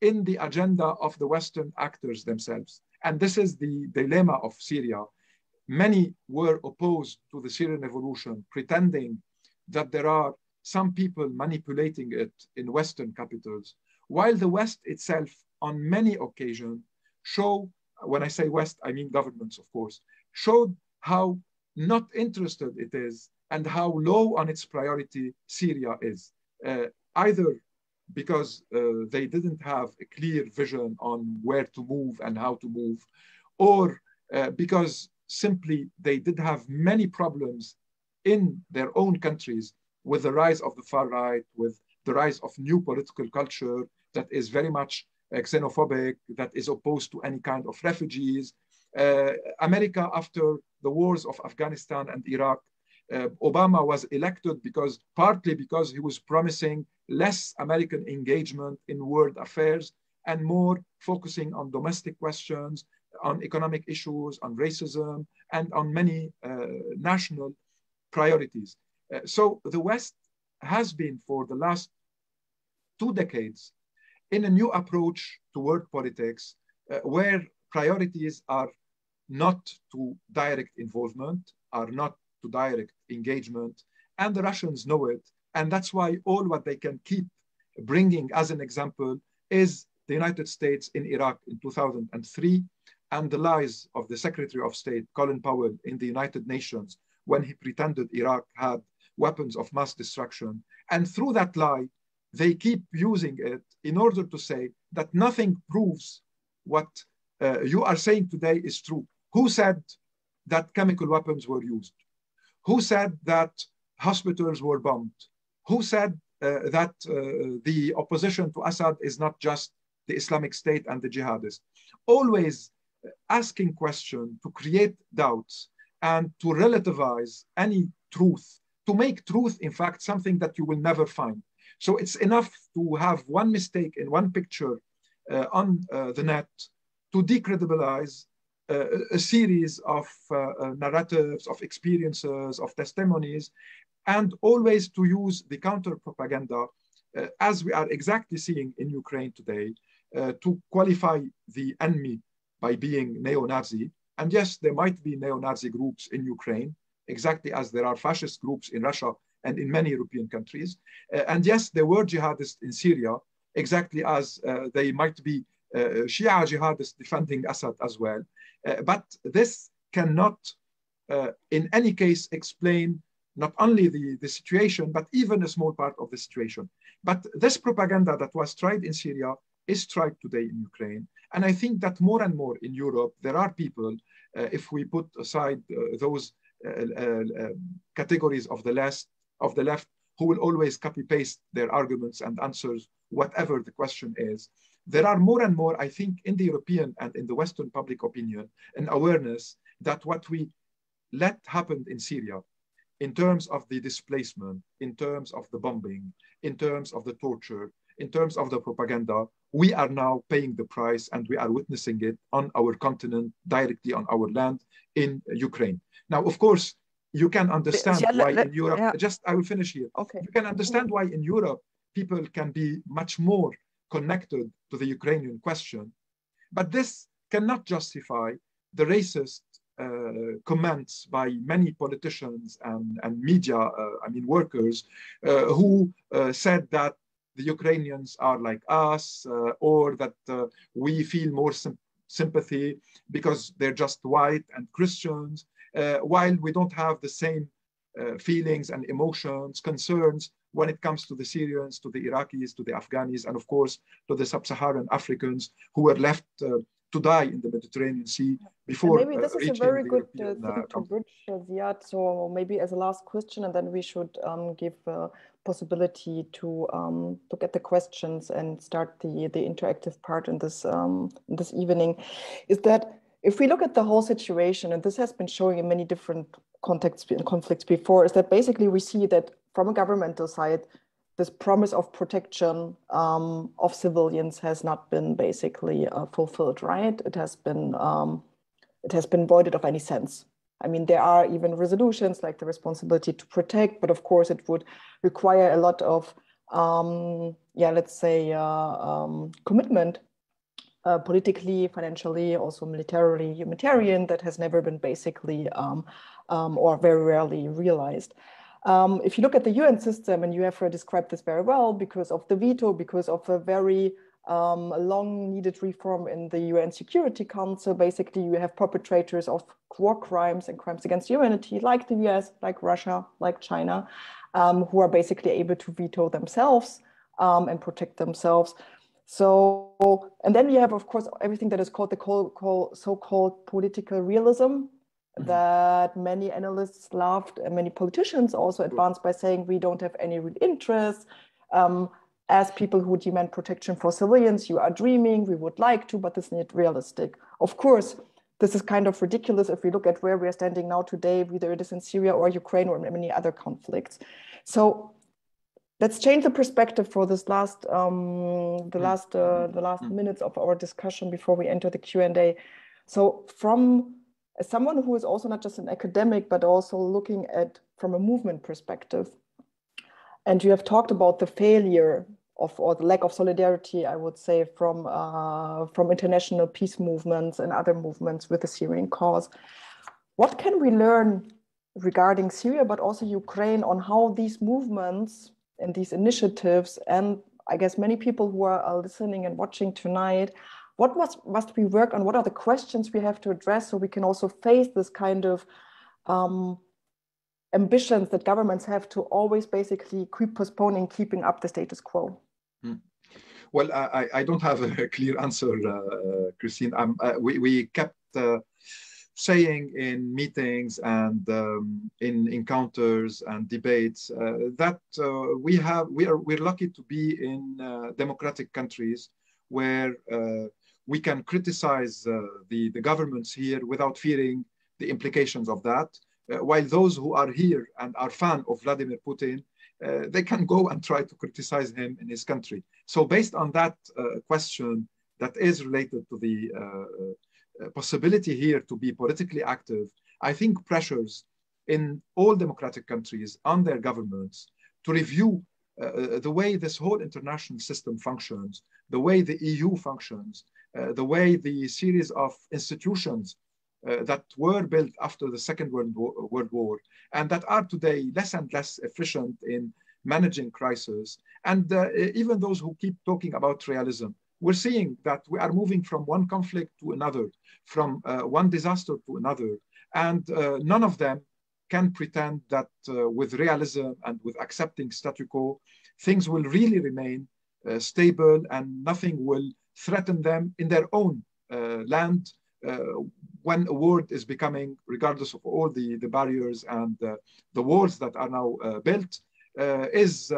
[SPEAKER 2] in the agenda of the Western actors themselves. And this is the dilemma of Syria. Many were opposed to the Syrian revolution, pretending that there are some people manipulating it in Western capitals, while the West itself, on many occasions, show, when I say West, I mean governments, of course, showed how not interested it is and how low on its priority Syria is, uh, either because uh, they didn't have a clear vision on where to move and how to move, or uh, because simply they did have many problems in their own countries with the rise of the far right, with the rise of new political culture that is very much uh, xenophobic, that is opposed to any kind of refugees. Uh, America, after the wars of Afghanistan and Iraq, uh, Obama was elected because partly because he was promising less American engagement in world affairs and more focusing on domestic questions, on economic issues, on racism, and on many uh, national priorities. Uh, so the West has been for the last two decades in a new approach to world politics uh, where priorities are not to direct involvement, are not to direct engagement. And the Russians know it. And that's why all what they can keep bringing as an example is the United States in Iraq in 2003 and the lies of the Secretary of State, Colin Powell, in the United Nations when he pretended Iraq had weapons of mass destruction. And through that lie, they keep using it in order to say that nothing proves what uh, you are saying today is true. Who said that chemical weapons were used? Who said that hospitals were bombed? Who said uh, that uh, the opposition to Assad is not just the Islamic State and the jihadists? Always asking questions to create doubts and to relativize any truth, to make truth, in fact, something that you will never find. So it's enough to have one mistake in one picture uh, on uh, the net to decredibilize a series of uh, uh, narratives, of experiences, of testimonies, and always to use the counter propaganda, as we are exactly seeing in Ukraine today, to qualify the enemy by being neo-Nazi. And yes, there might be neo-Nazi groups in Ukraine, exactly as there are fascist groups in Russia and in many European countries. Uh, and yes, there were jihadists in Syria, exactly as uh, they might be uh, Shia jihadists defending Assad as well. Uh, but this cannot, uh, in any case, explain not only the, the situation, but even a small part of the situation. But this propaganda that was tried in Syria is tried today in Ukraine. And I think that more and more in Europe, there are people, uh, if we put aside uh, those uh, uh, categories of the left, of the left, who will always copy paste their arguments and answers, whatever the question is there are more and more, I think, in the European and in the Western public opinion, an awareness that what we let happen in Syria, in terms of the displacement, in terms of the bombing, in terms of the torture, in terms of the propaganda, we are now paying the price and we are witnessing it on our continent, directly on our land in Ukraine. Now, of course, you can understand why in Europe, yeah. just I will finish here.
[SPEAKER 1] Okay.
[SPEAKER 2] You can understand why in Europe people can be much more connected to the Ukrainian question. But this cannot justify the racist uh, comments by many politicians and, and media, uh, I mean, workers, uh, who uh, said that the Ukrainians are like us, uh, or that uh, we feel more sympathy because they're just white and Christians, while we don't have the same feelings and emotions, concerns when it comes to the Syrians, to the Iraqis, to the Afghanis, and of course to the sub-Saharan Africans who were left uh, to die in the Mediterranean Sea before.
[SPEAKER 1] And maybe this uh, is a very good uh, thing uh, to bridge, Ziad. So maybe as a last question, and then we should um, give possibility to um, look at the questions and start the the interactive part in this um, in this evening. Is that if we look at the whole situation, and this has been showing in many different contexts and conflicts before, is that basically we see that from a governmental side, this promise of protection um, of civilians has not been basically uh, fulfilled, right? It has been um, it has been voided of any sense. I mean, there are even resolutions like the responsibility to protect, but of course, it would require a lot of, um, yeah, let's say, uh, um, commitment uh, politically, financially, also militarily, humanitarian, that has never been basically um, um or very rarely realized. Um, if you look at the UN system, and you have described this very well, because of the veto, because of a very um, long needed reform in the UN Security Council, basically you have perpetrators of war crimes and crimes against humanity, like the US, like Russia, like China, um, who are basically able to veto themselves um, and protect themselves. So, and then you have, of course, everything that is called the so-called political realism. That many analysts loved and many politicians also advanced by saying we don't have any real interest. Um, as people who demand protection for civilians, you are dreaming, we would like to, but this is not realistic. Of course, this is kind of ridiculous if we look at where we are standing now today, whether it is in Syria or Ukraine or many other conflicts. So let's change the perspective for this last, um, the mm. last, uh, the last mm. minutes of our discussion before we enter the Q and A. So from as someone who is also not just an academic, but also looking at from a movement perspective. And you have talked about the failure of or the lack of solidarity, I would say, from uh, from international peace movements and other movements with the Syrian cause. What can we learn regarding Syria, but also Ukraine, on how these movements and these initiatives, and I guess many people who are listening and watching tonight, what must, must we work on? What are the questions we have to address so we can also face this kind of um, ambitions that governments have to always basically keep postponing, keeping up the status quo? Hmm.
[SPEAKER 2] Well, I, I don't have a clear answer, uh, Christine. Uh, we, we kept uh, saying in meetings and um, in encounters and debates uh, that uh, we have we are we're lucky to be in uh, democratic countries where we can criticize uh, the, the governments here without fearing the implications of that. Uh, while those who are here and are fan of Vladimir Putin, uh, they can go and try to criticize him in his country. So based on that uh, question that is related to the uh, uh, possibility here to be politically active, I think pressures in all democratic countries on their governments to review the way this whole international system functions, the way the EU functions, the way the series of institutions uh, that were built after the Second World War, World War, and that are today less and less efficient in managing crisis. And uh, even those who keep talking about realism, we're seeing that we are moving from one conflict to another, from uh, one disaster to another, and uh, none of them can pretend that uh, with realism and with accepting statu quo, things will really remain stable and nothing will threaten them in their own uh, land uh, when a world is becoming, regardless of all the, the barriers and uh, the walls that are now built, is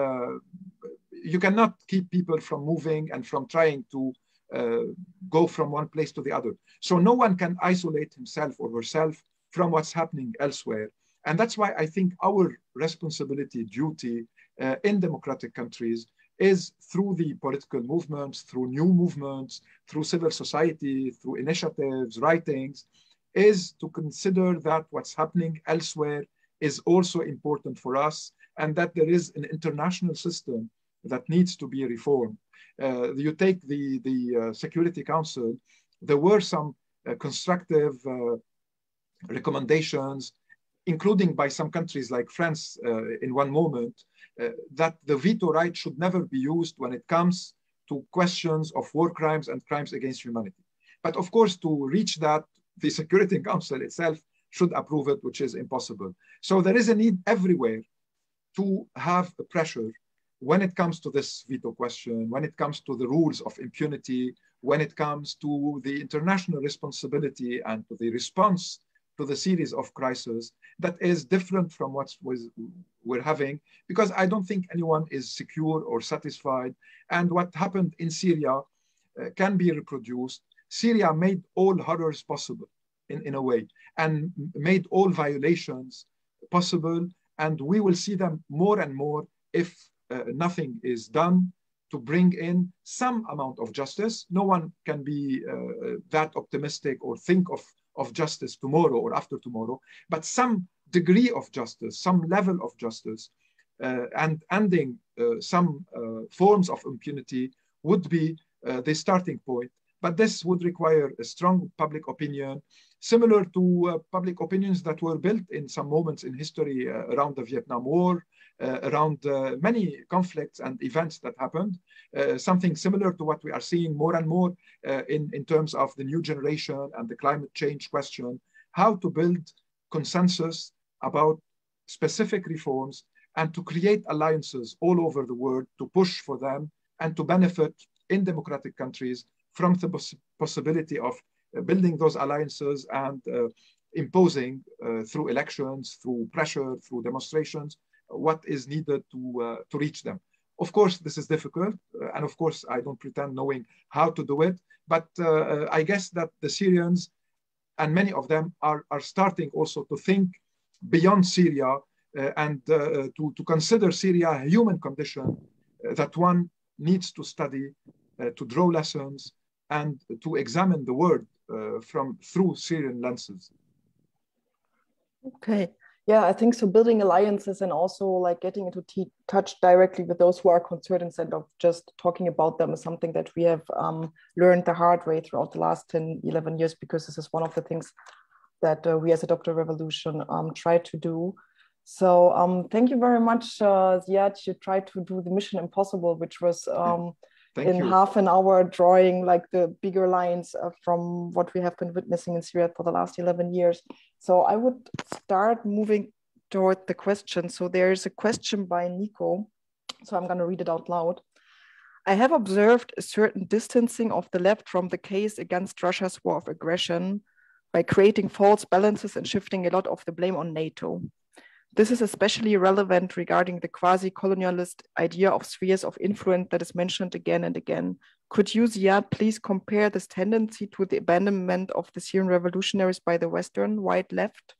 [SPEAKER 2] you cannot keep people from moving and from trying to uh, go from one place to the other. So no one can isolate himself or herself from what's happening elsewhere. And that's why I think our responsibility, duty uh, in democratic countries is through the political movements, through new movements, through civil society, through initiatives, writings, is to consider that what's happening elsewhere is also important for us and that there is an international system that needs to be reformed. Uh, you take the, the uh, Security Council, there were some uh, constructive uh, recommendations, including by some countries like France uh, in one moment, Uh, that the veto right should never be used when it comes to questions of war crimes and crimes against humanity. But of course, to reach that, the Security Council itself should approve it, which is impossible. So there is a need everywhere to have a pressure when it comes to this veto question, when it comes to the rules of impunity, when it comes to the international responsibility and to the response to the series of crises that is different from what we're having, because I don't think anyone is secure or satisfied. And what happened in Syria uh, can be reproduced. Syria made all horrors possible in, in a way and made all violations possible. And we will see them more and more if uh, nothing is done to bring in some amount of justice. No one can be uh, that optimistic or think of, of justice tomorrow or after tomorrow, but some degree of justice, some level of justice, uh, and ending uh, some uh, forms of impunity would be uh, the starting point. But this would require a strong public opinion, similar to public opinions that were built in some moments in history around the Vietnam War, uh, around uh, many conflicts and events that happened. Uh, something similar to what we are seeing more and more in, in terms of the new generation and the climate change question, how to build consensus about specific reforms and to create alliances all over the world to push for them and to benefit in democratic countries from the poss possibility of uh, building those alliances and uh, imposing uh, through elections, through pressure, through demonstrations, what is needed to, to reach them. Of course, this is difficult. And of course, I don't pretend knowing how to do it. But I guess that the Syrians and many of them are, are starting also to think beyond Syria uh, and uh, to, to consider Syria a human condition uh, that one needs to study, to draw lessons, and to examine the world from through Syrian lenses.
[SPEAKER 1] Okay. Yeah, I think so. Building alliances and also like getting into touch directly with those who are concerned instead of just talking about them is something that we have um, learned the hard way throughout the last 10, 11 years, because this is one of the things that uh, we as Adopt a Revolution um, try to do. So um, thank you very much, uh, Ziad. You tried to do the mission impossible, which was um, in you. half an hour drawing like the bigger lines uh, from what we have been witnessing in Syria for the last 11 years. So I would start moving toward the question. So there's a question by Nico. So I'm going to read it out loud. I have observed a certain distancing of the left from the case against Russia's war of aggression by creating false balances and shifting a lot of the blame on NATO. This is especially relevant regarding the quasi-colonialist idea of spheres of influence that is mentioned again and again. Could you, Ziad, please compare this tendency to the abandonment of the Syrian revolutionaries by the Western white left?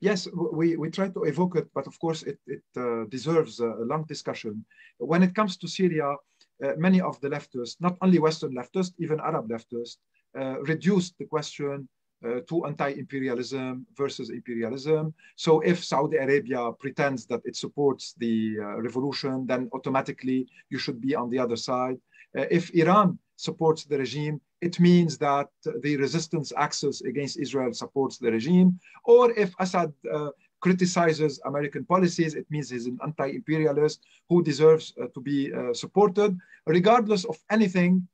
[SPEAKER 2] Yes, we, we try to evoke it, but of course it, it uh, deserves a long discussion. When it comes to Syria, uh, many of the leftists, not only Western leftists, even Arab leftists, uh, reduced the question uh, to anti-imperialism versus imperialism. So if Saudi Arabia pretends that it supports the uh, revolution, then automatically you should be on the other side. Uh, if Iran supports the regime, it means that the resistance axis against Israel supports the regime. Or if Assad uh, criticizes American policies, it means he's an anti-imperialist who deserves uh, to be uh, supported, regardless of anything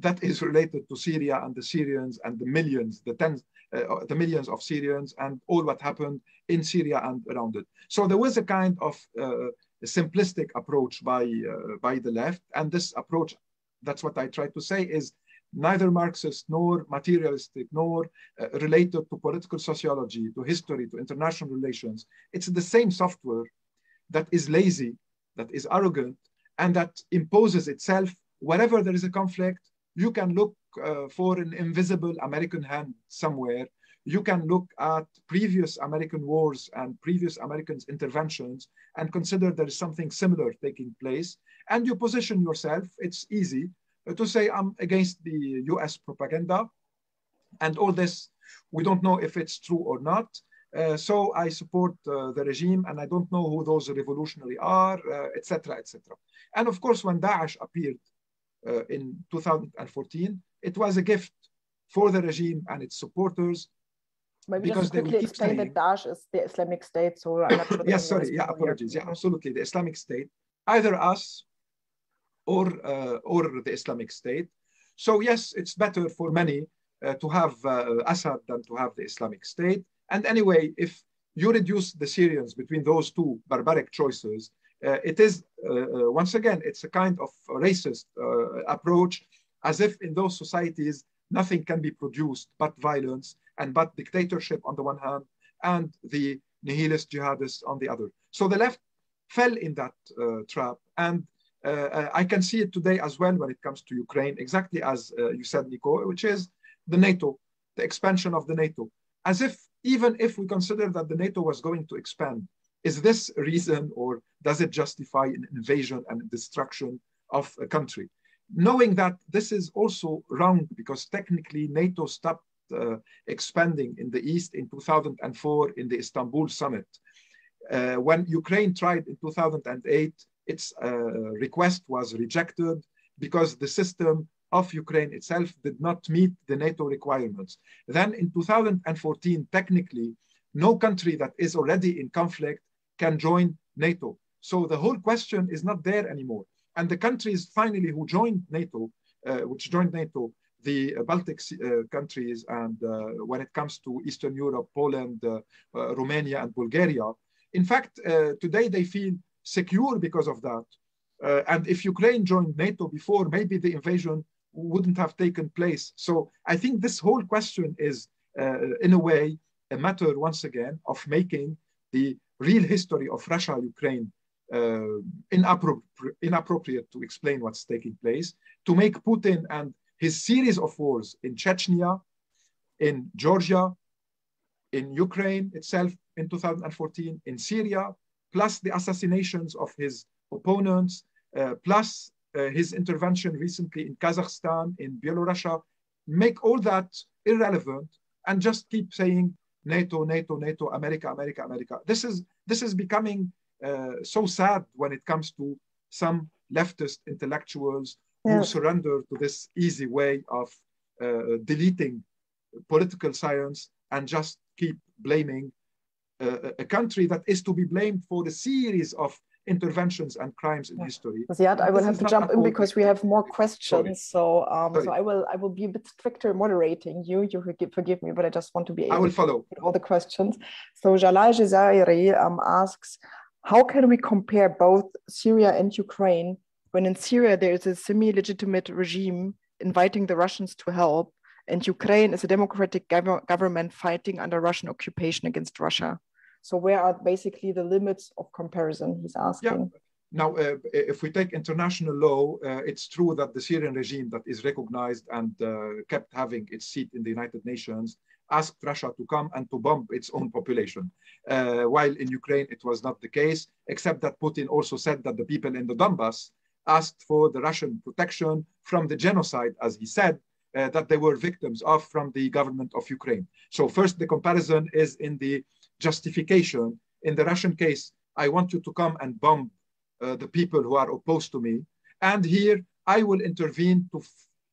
[SPEAKER 2] that is related to Syria and the Syrians and the millions, the tens, uh, the millions of Syrians and all what happened in Syria and around it. So there was a kind of uh, simplistic approach by uh, by the left, and this approach, that's what I try to say, is neither Marxist nor materialistic nor uh, related to political sociology, to history, to international relations. It's the same software that is lazy, that is arrogant, and that imposes itself wherever there is a conflict you can look uh, for an invisible American hand somewhere. You can look at previous American wars and previous American interventions and consider there is something similar taking place. And you position yourself, it's easy uh, to say, I'm against the US propaganda. And all this, we don't know if it's true or not. Uh, so I support uh, the regime and I don't know who those revolutionary are, etc., uh, etc. Et and of course, when Daesh appeared in 2014, it was a gift for the regime and its supporters.
[SPEAKER 1] Maybe because just quickly explain saying, that Daesh is the Islamic State. So
[SPEAKER 2] yes, sorry, yeah, apologies. Yeah, absolutely, the Islamic State, either us or uh, or the Islamic State. So yes, it's better for many uh, to have uh, Assad than to have the Islamic State. And anyway, if you reduce the Syrians between those two barbaric choices, uh, it is, uh, once again, it's a kind of racist approach, as if in those societies, nothing can be produced but violence and but dictatorship on the one hand, and the nihilist jihadists on the other. So the left fell in that uh, trap. And uh, I can see it today as well when it comes to Ukraine, exactly as uh, you said, Nico, which is the NATO, the expansion of the NATO. As if, even if we consider that the NATO was going to expand, is this reason or does it justify an invasion and destruction of a country? Knowing that this is also wrong because technically NATO stopped uh, expanding in the East in 2004 in the Istanbul summit. Uh, when Ukraine tried in 2008, its uh, request was rejected because the system of Ukraine itself did not meet the NATO requirements. Then in 2014, technically, no country that is already in conflict can join NATO. So the whole question is not there anymore. And the countries finally who joined NATO, uh, which joined NATO, the Baltic uh, countries, and uh, when it comes to Eastern Europe, Poland, uh, Romania, and Bulgaria, in fact, today they feel secure because of that. and if Ukraine joined NATO before, maybe the invasion wouldn't have taken place. So I think this whole question is, in a way, a matter once again of making the real history of Russia Ukraine uh, inappropri- inappropriate to explain what's taking place, to make Putin and his series of wars in Chechnya, in Georgia, in Ukraine itself in 2014, in Syria, plus the assassinations of his opponents, uh, plus uh, his intervention recently in Kazakhstan, in Belarus, make all that irrelevant and just keep saying NATO, NATO, NATO, America, America, America. This is this is becoming uh, so sad when it comes to some leftist intellectuals yeah. who surrender to this easy way of uh, deleting political science and just keep blaming uh, a country that is to be blamed for a series of interventions and crimes in yeah. history.
[SPEAKER 1] Ziad, I will this have to jump in because we have more questions. Sorry. So, um, so I will I will be a bit stricter moderating you. You forgive, forgive me, but I just want to be able
[SPEAKER 2] I will follow
[SPEAKER 1] all the questions. So Jalal Jazairi um, asks, how can we compare both Syria and Ukraine when in Syria there is a semi-legitimate regime inviting the Russians to help, and Ukraine is a democratic gov government fighting under Russian occupation against Russia. So where are basically the limits of comparison? He's asking.
[SPEAKER 2] Yeah. Now, uh, if we take international law, uh, it's true that the Syrian regime that is recognized and uh, kept having its seat in the United Nations asked Russia to come and to bomb its own population. Uh, while in Ukraine, it was not the case, except that Putin also said that the people in the Donbass asked for the Russian protection from the genocide, as he said, uh, that they were victims of from the government of Ukraine. So first, the comparison is in the justification. In the Russian case, I want you to come and bomb uh, the people who are opposed to me. And here, I will intervene to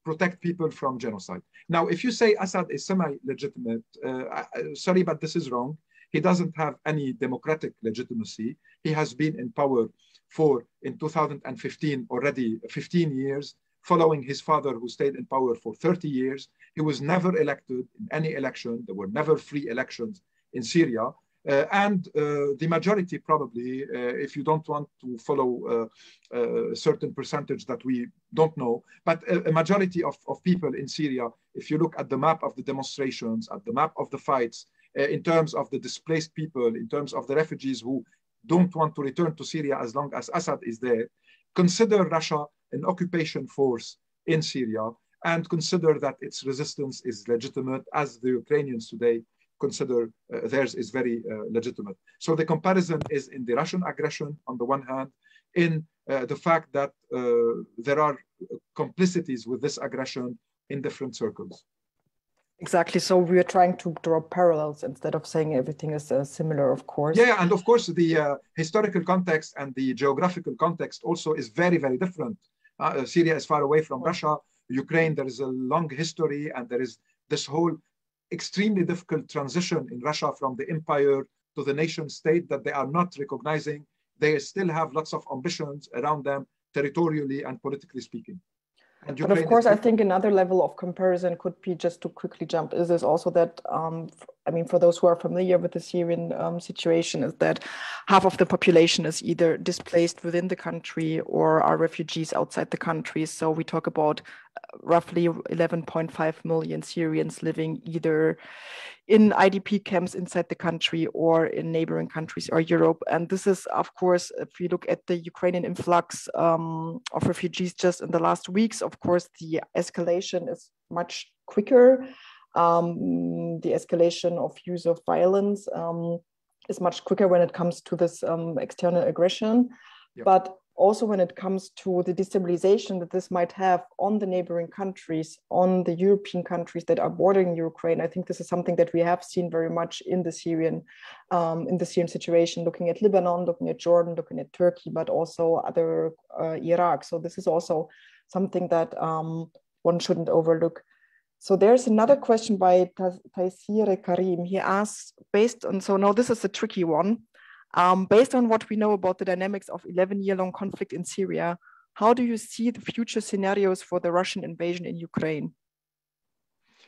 [SPEAKER 2] protect people from genocide. Now, if you say Assad is semi-legitimate, uh, sorry, but this is wrong. He doesn't have any democratic legitimacy. He has been in power for in 2015 already 15 years following his father who stayed in power for 30 years. He was never elected in any election. There were never free elections in syria. Uh, and uh, the majority probably uh, if you don't want to follow uh, uh, a certain percentage that we don't know but a, a majority of, of people in syria if you look at the map of the demonstrations at the map of the fights uh, in terms of the displaced people in terms of the refugees who don't want to return to Syria as long as Assad is there, consider Russia an occupation force in Syria and consider that its resistance is legitimate as the Ukrainians today consider uh, theirs is very uh, legitimate. So the comparison is in the Russian aggression on the one hand, in uh, the fact that uh, there are complicities with this aggression in different circles.
[SPEAKER 1] Exactly. So we are trying to draw parallels instead of saying everything is uh, similar, of course.
[SPEAKER 2] Yeah, and of course the uh, historical context and the geographical context also is very, very different. Uh, uh Syria is far away from Russia. Ukraine, there is a long history, and there is this whole extremely difficult transition in Russia from the empire to the nation state that they are not recognizing. They still have lots of ambitions around them, territorially and politically speaking.
[SPEAKER 1] And but of course, I think another level of comparison could be just to quickly jump is this also that um, I mean, for those who are familiar with the Syrian um, situation, is that half of the population is either displaced within the country or are refugees outside the country. So we talk about uh, roughly 11.5 million Syrians living either in IDP camps inside the country or in neighboring countries or Europe. And this is, of course, if you look at the Ukrainian influx um, of refugees just in the last weeks, of course, the escalation is much quicker. Um, the escalation of use of violence um, is much quicker when it comes to this um, external aggression. Yep. But also when it comes to the destabilization that this might have on the neighboring countries, on the European countries that are bordering Ukraine. I think this is something that we have seen very much in the Syrian, um, in the Syrian situation, looking at Lebanon, looking at Jordan, looking at Turkey, but also other uh, Iraq. So this is also something that um, one shouldn't overlook. So there's another question by Taisire Karim. He asks, based on, so now this is a tricky one. Um, based on what we know about the dynamics of 11 year long conflict in Syria, how do you see the future scenarios for the Russian invasion in Ukraine?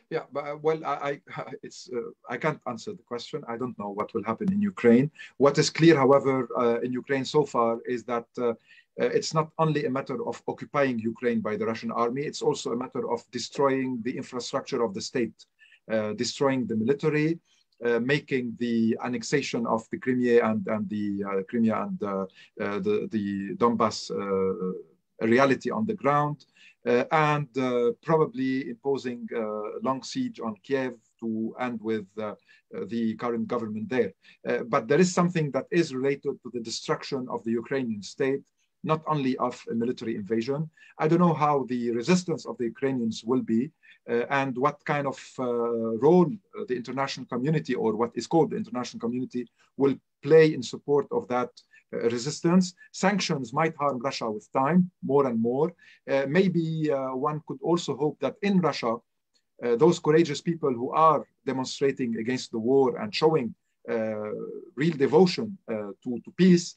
[SPEAKER 2] Yeah, but, uh, well, I, I it's uh, I can't answer the question. I don't know what will happen in Ukraine. What is clear, however, uh, in Ukraine so far is that uh, uh it's not only a matter of occupying Ukraine by the Russian army. It's also a matter of destroying the infrastructure of the state, uh, destroying the military, making the annexation of the Crimea and, and the Crimea and the, the Donbass a reality on the ground, and probably imposing a long siege on Kiev to end with the current government there. but there is something that is related to the destruction of the Ukrainian state not only of a military invasion. I don't know how the resistance of the Ukrainians will be uh, and what kind of uh, role uh, the international community or what is called the international community will play in support of that uh, resistance. Sanctions might harm Russia with time, more and more. Uh, maybe uh, one could also hope that in Russia, those courageous people who are demonstrating against the war and showing real devotion to, to peace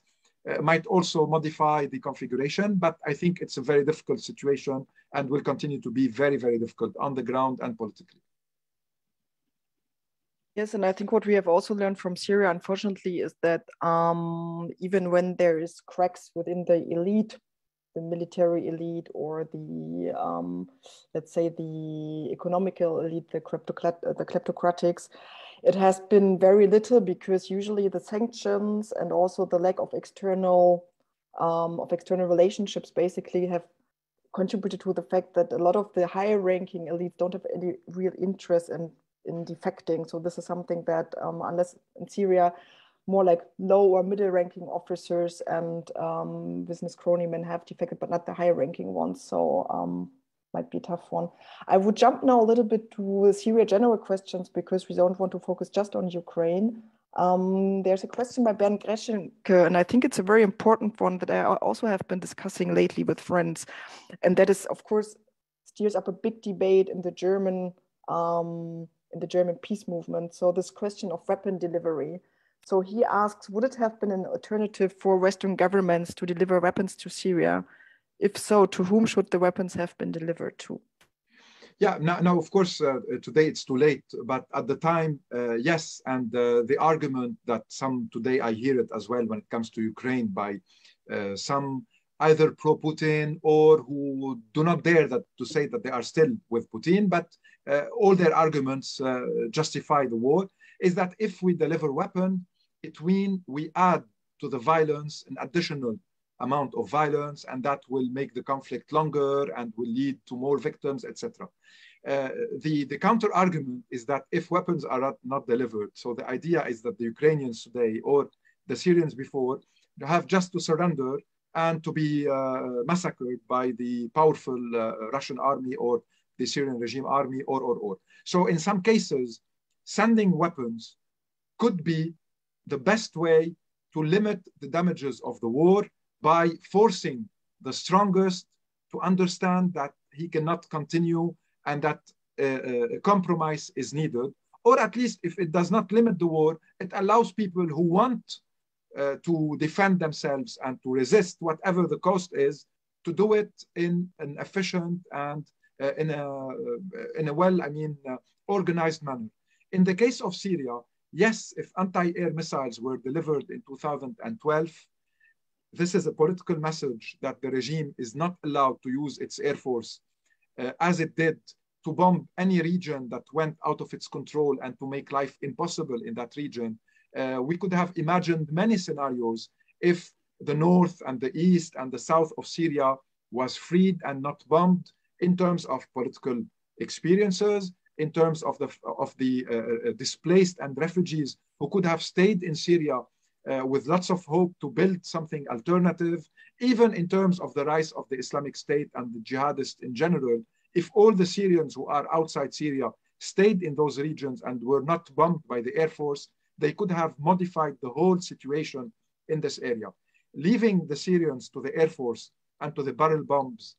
[SPEAKER 2] uh, might also modify the configuration, but I think it's a very difficult situation and will continue to be very, very difficult on the ground and politically.
[SPEAKER 1] Yes, and I think what we have also learned from Syria, unfortunately, is that um, even when there is cracks within the elite, the military elite, or the um, let's say the economical elite, the, the kleptocratics, it has been very little because usually the sanctions and also the lack of external um, of external relationships basically have contributed to the fact that a lot of the higher ranking elites don't have any real interest in in defecting. So this is something that um, unless in Syria, more like low or middle ranking officers and um, business cronymen have defected, but not the higher ranking ones. So um, might be a tough one. I would jump now a little bit to the Syria general questions because we don't want to focus just on Ukraine. Um, there's a question by Bernd Greschenke, and I think it's a very important one that I also have been discussing lately with friends. And that is, of course, steers up a big debate in the German um, in the German peace movement. So this question of weapon delivery. So he asks, would it have been an alternative for Western governments to deliver weapons to Syria? If so, to whom should the weapons have been delivered to?
[SPEAKER 2] Yeah, now, now of course, uh, today it's too late, but at the time, uh, yes. And uh, the argument that some today I hear it as well when it comes to Ukraine by uh, some either pro Putin or who do not dare that, to say that they are still with Putin, but all their arguments uh, justify the war, is that if we deliver weapon, it means we add to the violence an additional amount of violence, and that will make the conflict longer and will lead to more victims, etc. Uh, the, the counter argument is that if weapons are not, not delivered, so the idea is that the Ukrainians today or the Syrians before have just to surrender and to be uh, massacred by the powerful uh, Russian army or the Syrian regime army or, or, or. So in some cases, sending weapons could be the best way to limit the damages of the war by forcing the strongest to understand that he cannot continue and that uh, uh, a compromise is needed. Or at least if it does not limit the war, it allows people who want uh, to defend themselves and to resist whatever the cost is to do it in an efficient and in, a, in a well, I mean, uh, organized manner. In the case of Syria, yes, if anti-air missiles were delivered in 2012, this is a political message that the regime is not allowed to use its air force uh, as it did to bomb any region that went out of its control and to make life impossible in that region. Uh, we could have imagined many scenarios if the north and the east and the south of Syria was freed and not bombed in terms of political experiences, in terms of the, of the uh, uh, displaced and refugees who could have stayed in Syria uh, with lots of hope to build something alternative, even in terms of the rise of the Islamic State and the jihadists in general. If all the Syrians who are outside Syria stayed in those regions and were not bombed by the Air Force, they could have modified the whole situation in this area. Leaving the Syrians to the Air Force and to the barrel bombs,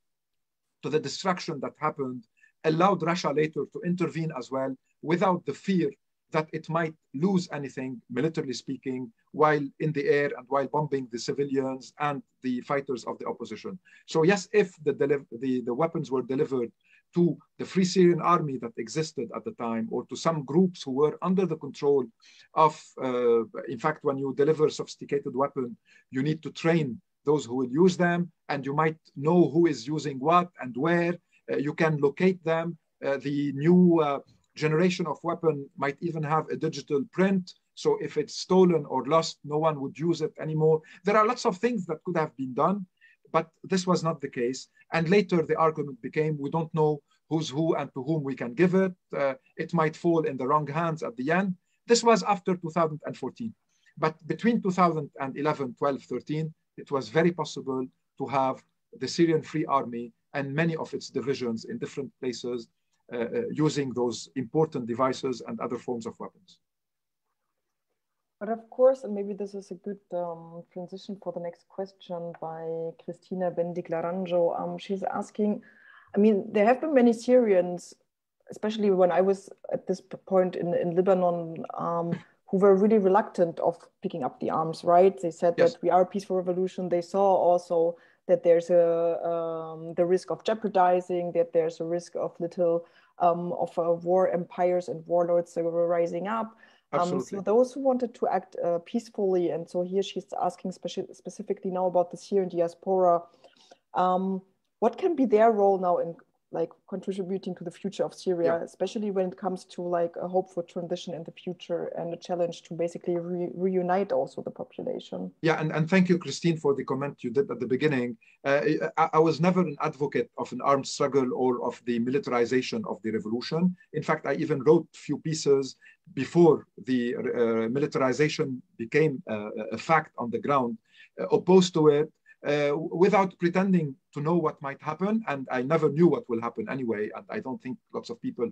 [SPEAKER 2] to the destruction that happened, allowed Russia later to intervene as well without the fear that it might lose anything, militarily speaking, while in the air and while bombing the civilians and the fighters of the opposition. So yes, if the, the, the weapons were delivered to the Free Syrian Army that existed at the time, or to some groups who were under the control of, uh, in fact, when you deliver sophisticated weapon, you need to train those who will use them, and you might know who is using what and where. Uh, you can locate them. Uh, the new uh, generation of weapon might even have a digital print. So if it's stolen or lost, no one would use it anymore. There are lots of things that could have been done, but this was not the case. And later the argument became, we don't know who's who and to whom we can give it. Uh, it might fall in the wrong hands at the end. This was after 2014. But between 2011, 12, 13, it was very possible to have the Syrian Free Army and many of its divisions in different places uh, uh, using those important devices and other forms of weapons.
[SPEAKER 1] But of course, and maybe this is a good um, transition for the next question by Cristina Bendig Laranjo. Um, she's asking, I mean, there have been many Syrians, especially when I was at this point in, in Lebanon, um, who were really reluctant of picking up the arms, right? They said yes. that we are a peaceful revolution. They saw also that there's a um, the risk of jeopardizing, that there's a risk of little um, of uh, war empires and warlords that were rising up. Um, so those who wanted to act uh, peacefully, and so here she's asking speci specifically now about the Syrian diaspora. Um, what can be their role now in like contributing to the future of Syria, yeah. especially when it comes to like a hope for transition in the future and a challenge to basically re reunite also the population.
[SPEAKER 2] Yeah, and, and thank you, Christine, for the comment you did at the beginning. Uh, I, I, was never an advocate of an armed struggle or of the militarization of the revolution. In fact, I even wrote a few pieces before the uh, militarization became uh, a fact on the ground, uh, opposed to it, uh, without pretending to know what might happen. And I never knew what will happen anyway. And I don't think lots of people,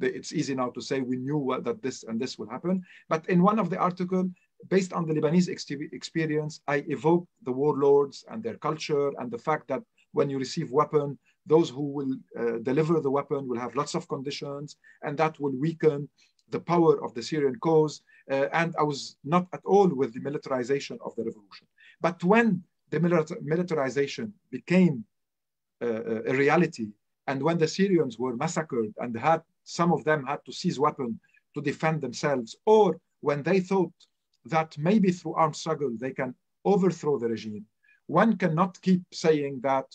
[SPEAKER 2] it's easy now to say we knew what, that this and this will happen. But in one of the article, based on the Lebanese experience, I evoked the warlords and their culture and the fact that when you receive weapon, those who will uh, deliver the weapon will have lots of conditions and that will weaken the power of the Syrian cause. Uh, and I was not at all with the militarization of the revolution. But when the militarization became uh, a reality. And when the Syrians were massacred and had some of them had to seize weapons to defend themselves, or when they thought that maybe through armed struggle they can overthrow the regime, one cannot keep saying that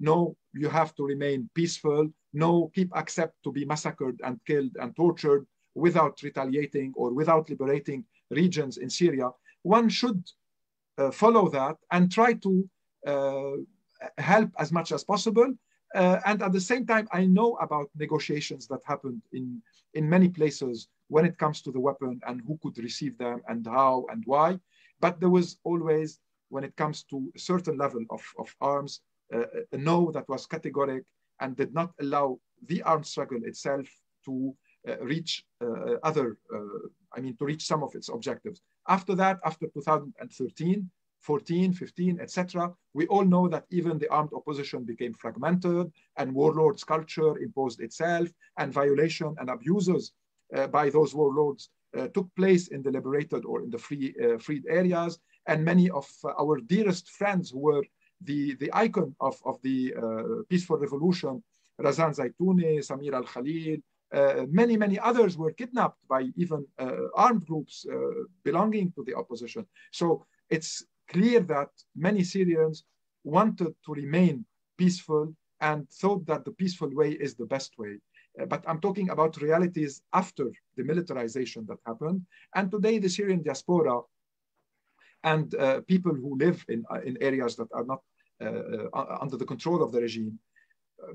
[SPEAKER 2] no, you have to remain peaceful, no, keep accept to be massacred and killed and tortured without retaliating or without liberating regions in Syria. One should uh, follow that and try to uh, help as much as possible. Uh, and at the same time, I know about negotiations that happened in, in many places when it comes to the weapon and who could receive them and how and why. But there was always, when it comes to a certain level of, of arms, uh, a no that was categoric and did not allow the armed struggle itself to uh, reach uh, other, I mean, to reach some of its objectives. After that, after 2013, 14, 15, etc., we all know that even the armed opposition became fragmented and warlords culture imposed itself and violation and abuses uh, by those warlords uh, took place in the liberated or in the free, uh, freed areas. And many of our dearest friends who were the, the icon of, of the peaceful revolution, Razan Zaitouneh, Samira al-Khalil, uh, many, many others were kidnapped by even uh, armed groups uh, belonging to the opposition. So it's clear that many Syrians wanted to remain peaceful and thought that the peaceful way is the best way. Uh, but I'm talking about realities after the militarization that happened. And today, the Syrian diaspora and uh, people who live in, uh, in areas that are not under the control of the regime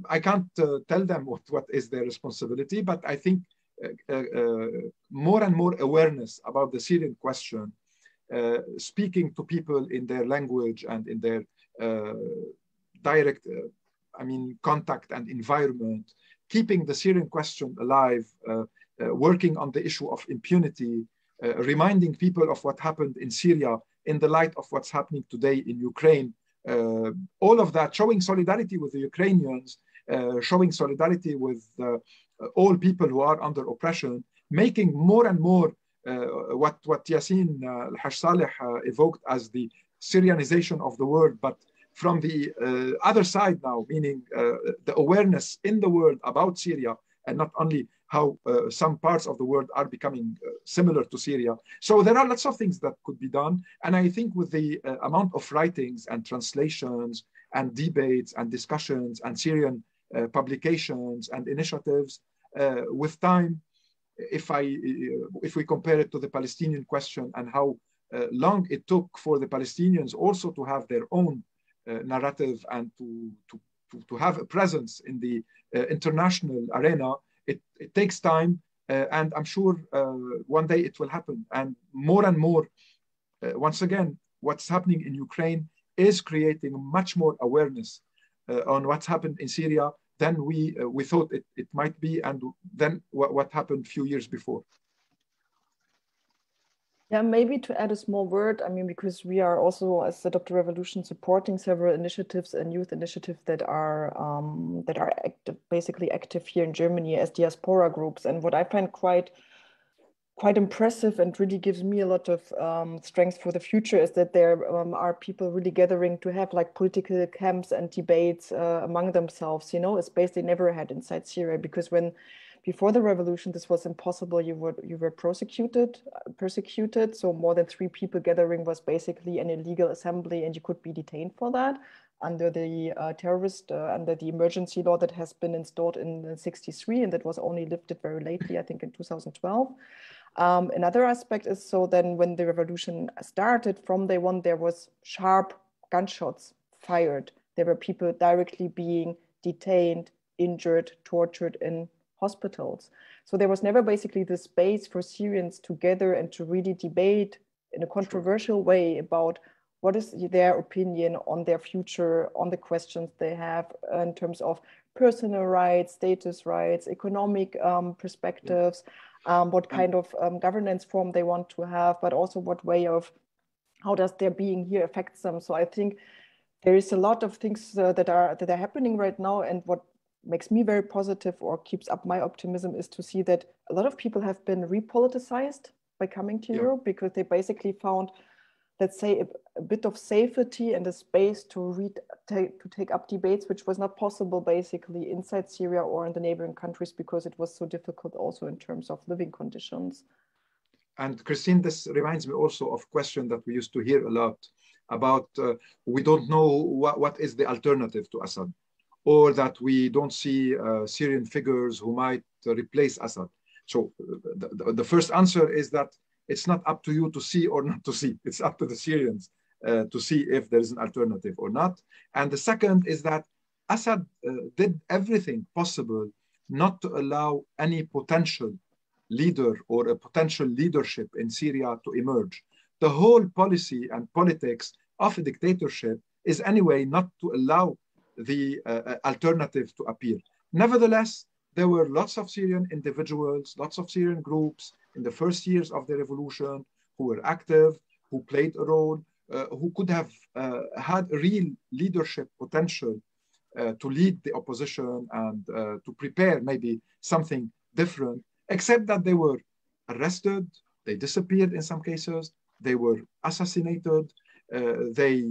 [SPEAKER 2] I can't uh, tell them what, what is their responsibility, but I think uh, uh, more and more awareness about the Syrian question, speaking to people in their language and in their direct, I mean, contact and environment, keeping the Syrian question alive, working on the issue of impunity, uh, reminding people of what happened in Syria in the light of what's happening today in Ukraine, all of that showing solidarity with the Ukrainians, uh, showing solidarity with uh, all people who are under oppression, making more and more what, what Yassin al-Haj Saleh evoked as the Syrianization of the world, but from the uh, other side now, meaning uh, the awareness in the world about Syria and not only how uh, some parts of the world are becoming uh, similar to Syria. So there are lots of things that could be done. And I think with the uh, amount of writings and translations and debates and discussions and Syrian uh, publications and initiatives, uh, with time, if, I, uh, if we compare it to the Palestinian question and how long it took for the Palestinians also to have their own narrative and to, to, to, to, have a presence in the international arena, it, it takes time, uh, and I'm sure uh, one day it will happen. And more and more, uh, once again, what's happening in Ukraine is creating much more awareness on what's happened in Syria than we we thought it, it might be, and then what happened a few years before.
[SPEAKER 1] Yeah, maybe to add a small word, I mean, because we are also, as Adopt a Revolution, supporting several initiatives and youth initiatives that are um, that are active, basically active here in Germany as diaspora groups. And what I find quite quite impressive and really gives me a lot of um, strength for the future is that there um, are people really gathering to have like political camps and debates uh, among themselves. You know, a space they never had inside Syria because when before the revolution, this was impossible. You were you were prosecuted, persecuted. So more than three people gathering was basically an illegal assembly, and you could be detained for that under the uh, terrorist uh, under the emergency law that has been installed in '63, and that was only lifted very lately, I think, in 2012. Um, another aspect is so then when the revolution started, from day one, there was sharp gunshots fired. There were people directly being detained, injured, tortured in hospitals. So there was never basically the space for Syrians to gather and to really debate in a controversial way about what is their opinion on their future, on the questions they have in terms of personal rights, status rights, economic um, perspectives, um, what kind of um, governance form they want to have, but also what way of how does their being here affect them. So I think there is a lot of things uh, that are that are happening right now, and what makes me very positive or keeps up my optimism is to see that a lot of people have been repoliticized by coming to yeah. Europe because they basically found, let's say, a, a, bit of safety and a space to read take, to take up debates, which was not possible basically inside Syria or in the neighboring countries because it was so difficult also in terms of living conditions.
[SPEAKER 2] And Christine, this reminds me also of a question that we used to hear a lot about uh, we don't know what, what is the alternative to Assad or that we don't see uh, Syrian figures who might uh, replace Assad. So the, the, the, first answer is that it's not up to you to see or not to see. It's up to the Syrians uh, to see if there is an alternative or not. And the second is that Assad uh, did everything possible not to allow any potential leader or a potential leadership in Syria to emerge. The whole policy and politics of a dictatorship is anyway not to allow the uh, uh, alternative to appear. Nevertheless, there were lots of Syrian individuals, lots of Syrian groups in the first years of the revolution who were active, who played a role, uh, who could have uh, had real leadership potential uh, to lead the opposition and uh, to prepare maybe something different, except that they were arrested, they disappeared in some cases, they were assassinated, they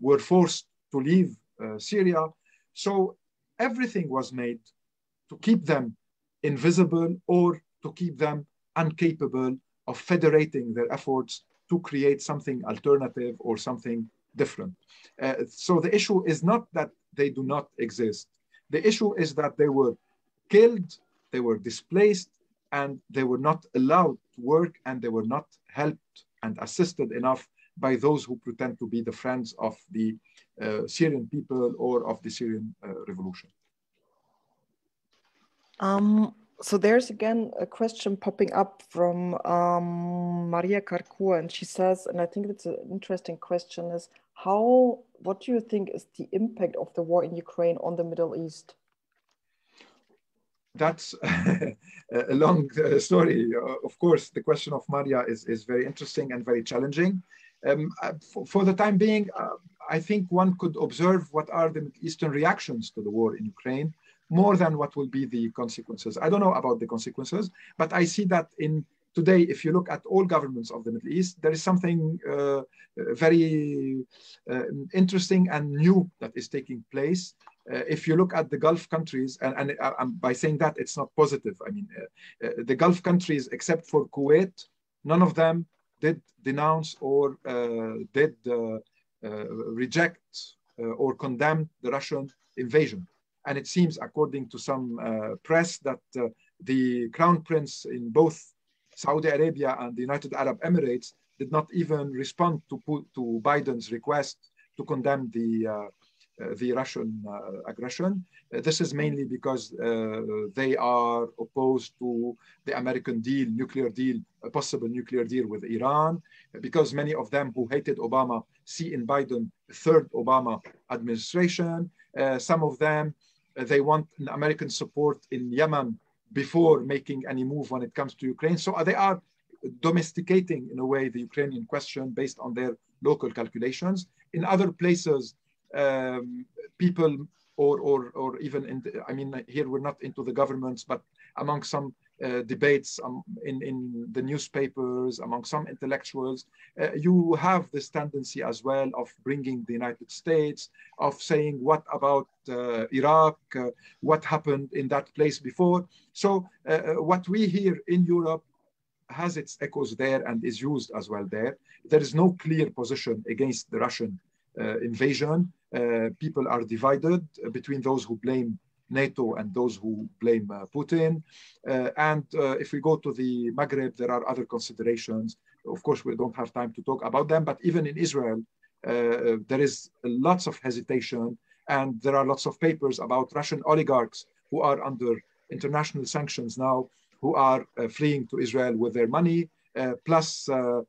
[SPEAKER 2] were forced to leave Syria. So everything was made to keep them invisible or to keep them incapable of federating their efforts to create something alternative or something different. Uh, so the issue is not that they do not exist. The issue is that they were killed, they were displaced, and they were not allowed to work and they were not helped and assisted enough by those who pretend to be the friends of the uh, Syrian people or of the Syrian uh, revolution.
[SPEAKER 1] Um, so there's again a question popping up from um, Maria Carcua, and she says, and I think it's an interesting question: is how? What do you think is the impact of the war in Ukraine on the Middle East?
[SPEAKER 2] That's a long uh, story. Uh, of course, the question of Maria is, is very interesting and very challenging. Um, uh, for, for, the time being, uh, I think one could observe what are the Eastern reactions to the war in Ukraine more than what will be the consequences. I don't know about the consequences, but I see that in today, if you look at all governments of the Middle East, there is something uh, very uh, interesting and new that is taking place. Uh, if you look at the Gulf countries, and, and uh, by saying that, it's not positive. I mean, uh, uh, the Gulf countries, except for Kuwait, none of them did denounce or did reject or condemn the Russian invasion. And it seems, according to some uh, press, that uh, the crown prince in both Saudi Arabia and the United Arab Emirates did not even respond to, to Biden's request to condemn the, uh, uh the Russian uh, aggression. Uh, this is mainly because they are opposed to the American deal, nuclear deal, a possible nuclear deal with Iran, because many of them who hated Obama see in Biden the third Obama administration. Uh, some of them uh, they want American support in Yemen before making any move when it comes to Ukraine. So uh, they are domesticating, in a way, the Ukrainian question based on their local calculations. In other places, um, people or, or, or even in, the, I mean, here we're not into the governments, but among some uh, debates um, in, in the newspapers, among some intellectuals, uh, you have this tendency as well of bringing the United States, of saying, what about uh, Iraq? Uh, what happened in that place before? So uh, uh, what we hear in Europe has its echoes there and is used as well there. There is no clear position against the Russian invasion. people are divided between those who blame NATO and those who blame uh, Putin. Uh, and uh, if we go to the Maghreb, there are other considerations. Of course, we don't have time to talk about them, but even in Israel, there is lots of hesitation and there are lots of papers about Russian oligarchs who are under international sanctions now, who are uh, fleeing to Israel with their money, uh, plus uh,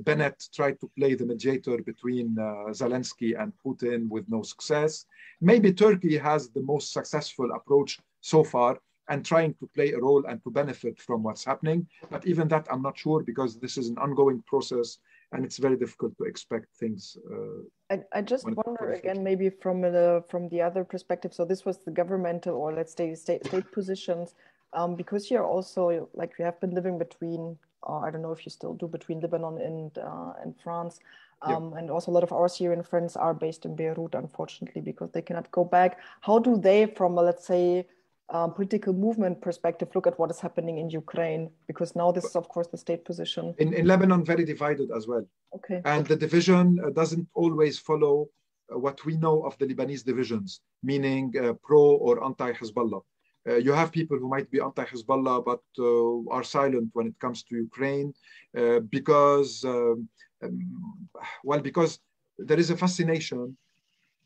[SPEAKER 2] Bennett tried to play the mediator between uh, Zelensky and Putin with no success. Maybe Turkey has the most successful approach so far and trying to play a role and to benefit from what's happening. But even that, I'm not sure because this is an ongoing process and it's very difficult to expect things. Uh,
[SPEAKER 1] I, I, just wonder again, maybe from the from the other perspective. So this was the governmental or let's say state state positions, um, because you're also like you have been living between or I don't know if you still do between Lebanon and uh, and France. Um, yeah. And also, a lot of our Syrian friends are based in Beirut, unfortunately, because they cannot go back. How do they, from a, let's say, um, political movement perspective, look at what is happening in Ukraine? Because now this is, of course, the state position.
[SPEAKER 2] In, in Lebanon, very divided as well.
[SPEAKER 1] Okay.
[SPEAKER 2] And the division uh, doesn't always follow uh, what we know of the Lebanese divisions, meaning uh, pro or anti Hezbollah. Uh, you have people who might be anti-Hezbollah but uh, are silent when it comes to Ukraine uh, because, um, um, well, because there is a fascination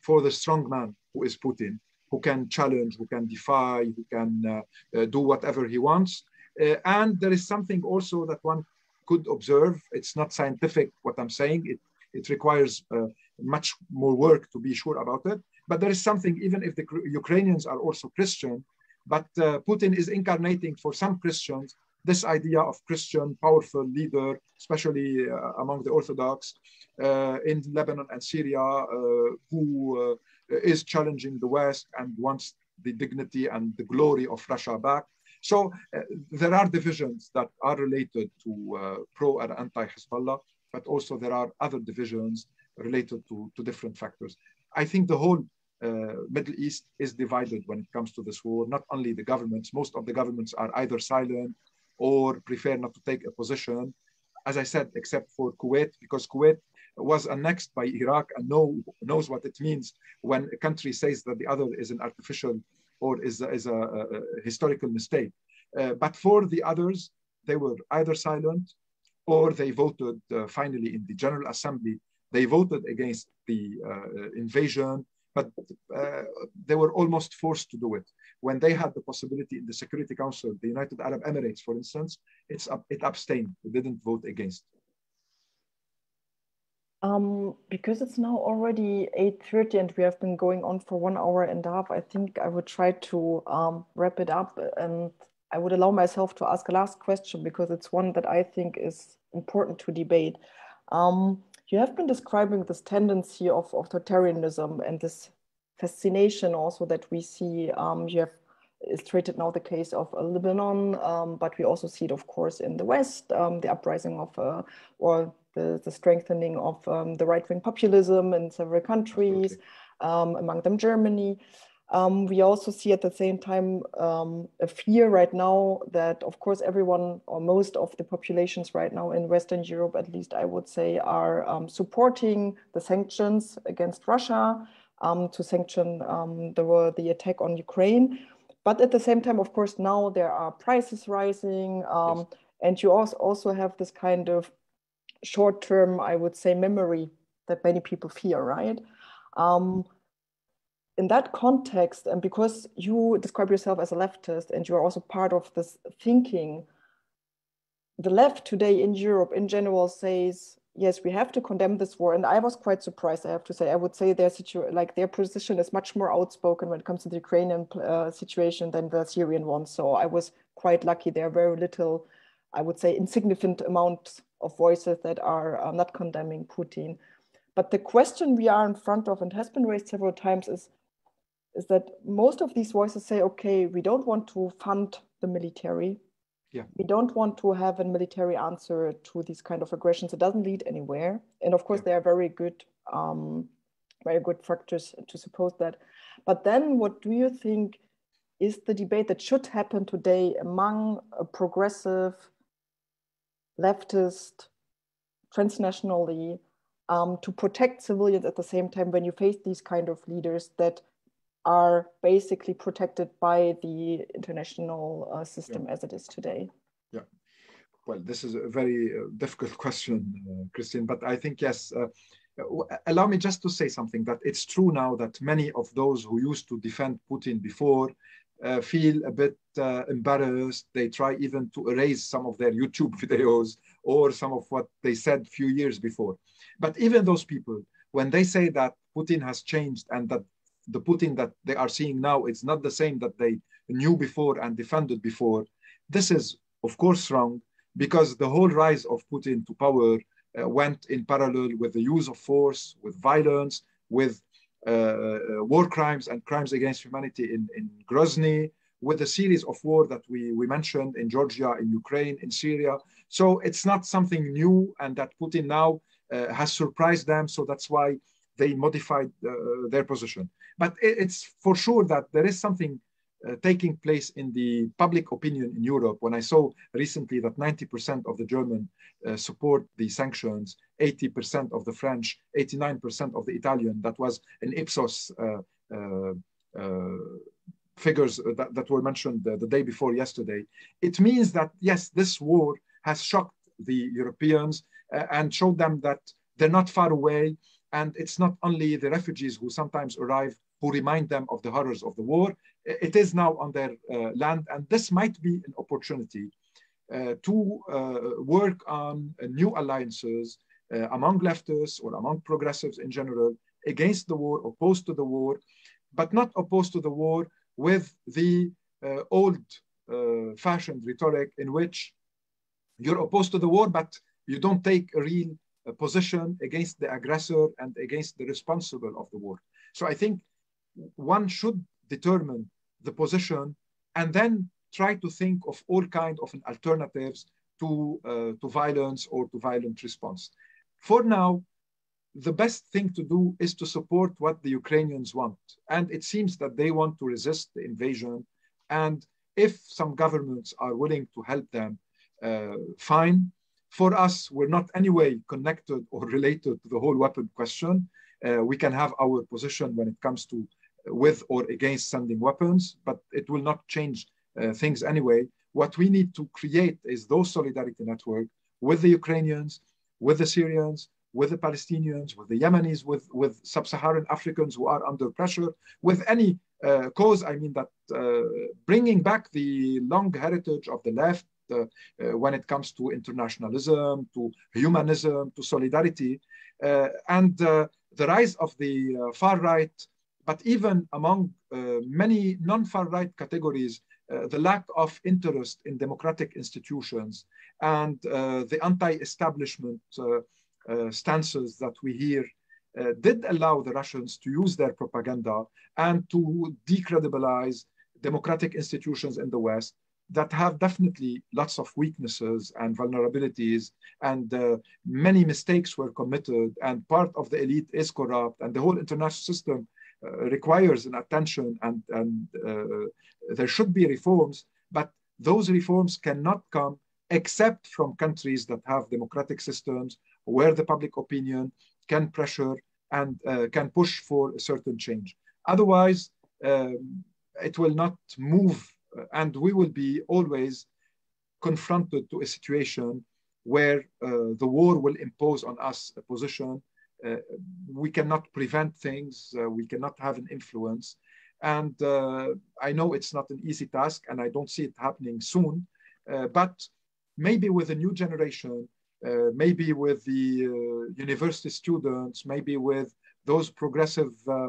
[SPEAKER 2] for the strong man who is Putin, who can challenge, who can defy, who can uh, uh, do whatever he wants. Uh, and there is something also that one could observe. It's not scientific what I'm saying. It, it requires much more work to be sure about it. But there is something, even if the Ukrainians are also Christian, but uh, Putin is incarnating for some Christians this idea of Christian powerful leader, especially uh, among the Orthodox uh, in Lebanon and Syria, uh, who uh, is challenging the West and wants the dignity and the glory of Russia back. So uh, there are divisions that are related to pro and anti-Hezbollah, but also there are other divisions related to, to different factors. I think the whole Middle East is divided when it comes to this war. Not only the governments, most of the governments are either silent or prefer not to take a position. As I said, except for Kuwait, because Kuwait was annexed by Iraq and know, knows what it means when a country says that the other is an artificial or is, is a, a, a historical mistake. Uh, but for the others, they were either silent or they voted uh, finally in the General Assembly. They voted against the uh, invasion, but uh, they were almost forced to do it. When they had the possibility in the Security Council, the United Arab Emirates, for instance, it's, it abstained, it didn't vote against.
[SPEAKER 1] Um, because it's now already 8.30 and we have been going on for one hour and a half, I think I would try to um, wrap it up and I would allow myself to ask a last question because it's one that I think is important to debate. Um, you have been describing this tendency of authoritarianism and this fascination also that we see. Um, you have illustrated now the case of uh, Lebanon, um, but we also see it, of course, in the West, um, the uprising of uh, or the, the strengthening of um, the right-wing populism in several countries, um, among them Germany. Um, we also see at the same time um, a fear right now that, of course, everyone or most of the populations right now in Western Europe, at least I would say, are um, supporting the sanctions against Russia um, to sanction um, the, the attack on Ukraine. But at the same time, of course, now there are prices rising, um, yes. and you also also have this kind of short-term, I would say, memory that many people fear, right? Um, in that context, and because you describe yourself as a leftist and you are also part of this thinking, the left today in Europe in general says, yes, we have to condemn this war. And I was quite surprised, I have to say. I would say their situ- like their position is much more outspoken when it comes to the Ukrainian uh, situation than the Syrian one. So I was quite lucky. There are very little, I would say, insignificant amount of voices that are uh, not condemning Putin. But the question we are in front of and has been raised several times is is that most of these voices say, okay, we don't want to fund the military.
[SPEAKER 2] Yeah.
[SPEAKER 1] We don't want to have a military answer to these kind of aggressions. It doesn't lead anywhere. And of course, yeah. there are very good, um, very good factors to suppose that. But then, what do you think is the debate that should happen today among a progressive, leftist, transnationally, um, to protect civilians at the same time when you face these kind of leaders that are basically protected by the international uh, system yeah. as it is today?
[SPEAKER 2] Yeah. Well, this is a very uh, difficult question, uh, Christine, but I think, yes, uh, allow me just to say something that it's true now that many of those who used to defend Putin before uh, feel a bit uh, embarrassed. They try even to erase some of their YouTube videos or some of what they said a few years before. But even those people, when they say that Putin has changed and that the Putin that they are seeing now is not the same that they knew before and defended before. This is, of course, wrong because the whole rise of Putin to power uh, went in parallel with the use of force, with violence, with uh, uh, war crimes and crimes against humanity in, in Grozny, with a series of war that we, we mentioned in Georgia, in Ukraine, in Syria. So it's not something new and that Putin now uh, has surprised them. So that's why they modified uh, their position. But it's for sure that there is something uh, taking place in the public opinion in Europe. When I saw recently that 90% of the German uh, support the sanctions, 80% of the French, 89% of the Italian, that was an Ipsos figures that, that, were mentioned the, the day before yesterday. It means that, yes, this war has shocked the Europeans uh, and showed them that they're not far away and it's not only the refugees who sometimes arrive who remind them of the horrors of the war. It is now on their uh, land, and this might be an opportunity uh, to uh, work on uh, new alliances uh, among leftists or among progressives in general against the war, opposed to the war, but not opposed to the war with the uh, old fashioned rhetoric in which you're opposed to the war, but you don't take a real position against the aggressor and against the responsible of the war. So I think one should determine the position and then try to think of all kind of alternatives to, uh, to violence or to violent response. For now, the best thing to do is to support what the Ukrainians want. And it seems that they want to resist the invasion. And if some governments are willing to help them, uh, fine. For us, we're not anyway connected or related to the whole weapon question. Uh, we can have our position when it comes to uh, with or against sending weapons, but it will not change uh, things anyway. What we need to create is those solidarity network with the Ukrainians, with the Syrians, with the Palestinians, with the Yemenis, with, with sub-Saharan Africans who are under pressure, with any uh, cause, I mean that uh, bringing back the long heritage of the left Uh, uh, when it comes to internationalism, to humanism, to solidarity, uh, and uh, the rise of the uh, far right, but even among many non-far right categories, the lack of interest in democratic institutions and the anti-establishment stances that we hear uh, did allow the Russians to use their propaganda and to decredibilize democratic institutions in the West that have definitely lots of weaknesses and vulnerabilities and uh, many mistakes were committed and part of the elite is corrupt and the whole international system uh, requires an attention and, and uh, there should be reforms but those reforms cannot come except from countries that have democratic systems where the public opinion can pressure and uh, can push for a certain change. Otherwise, um, it will not move and we will be always confronted to a situation where uh, the war will impose on us a position. Uh, we cannot prevent things, uh, we cannot have an influence. And I know it's not an easy task and I don't see it happening soon, but maybe with a new generation, uh, maybe with the uh, university students, maybe with those progressive uh,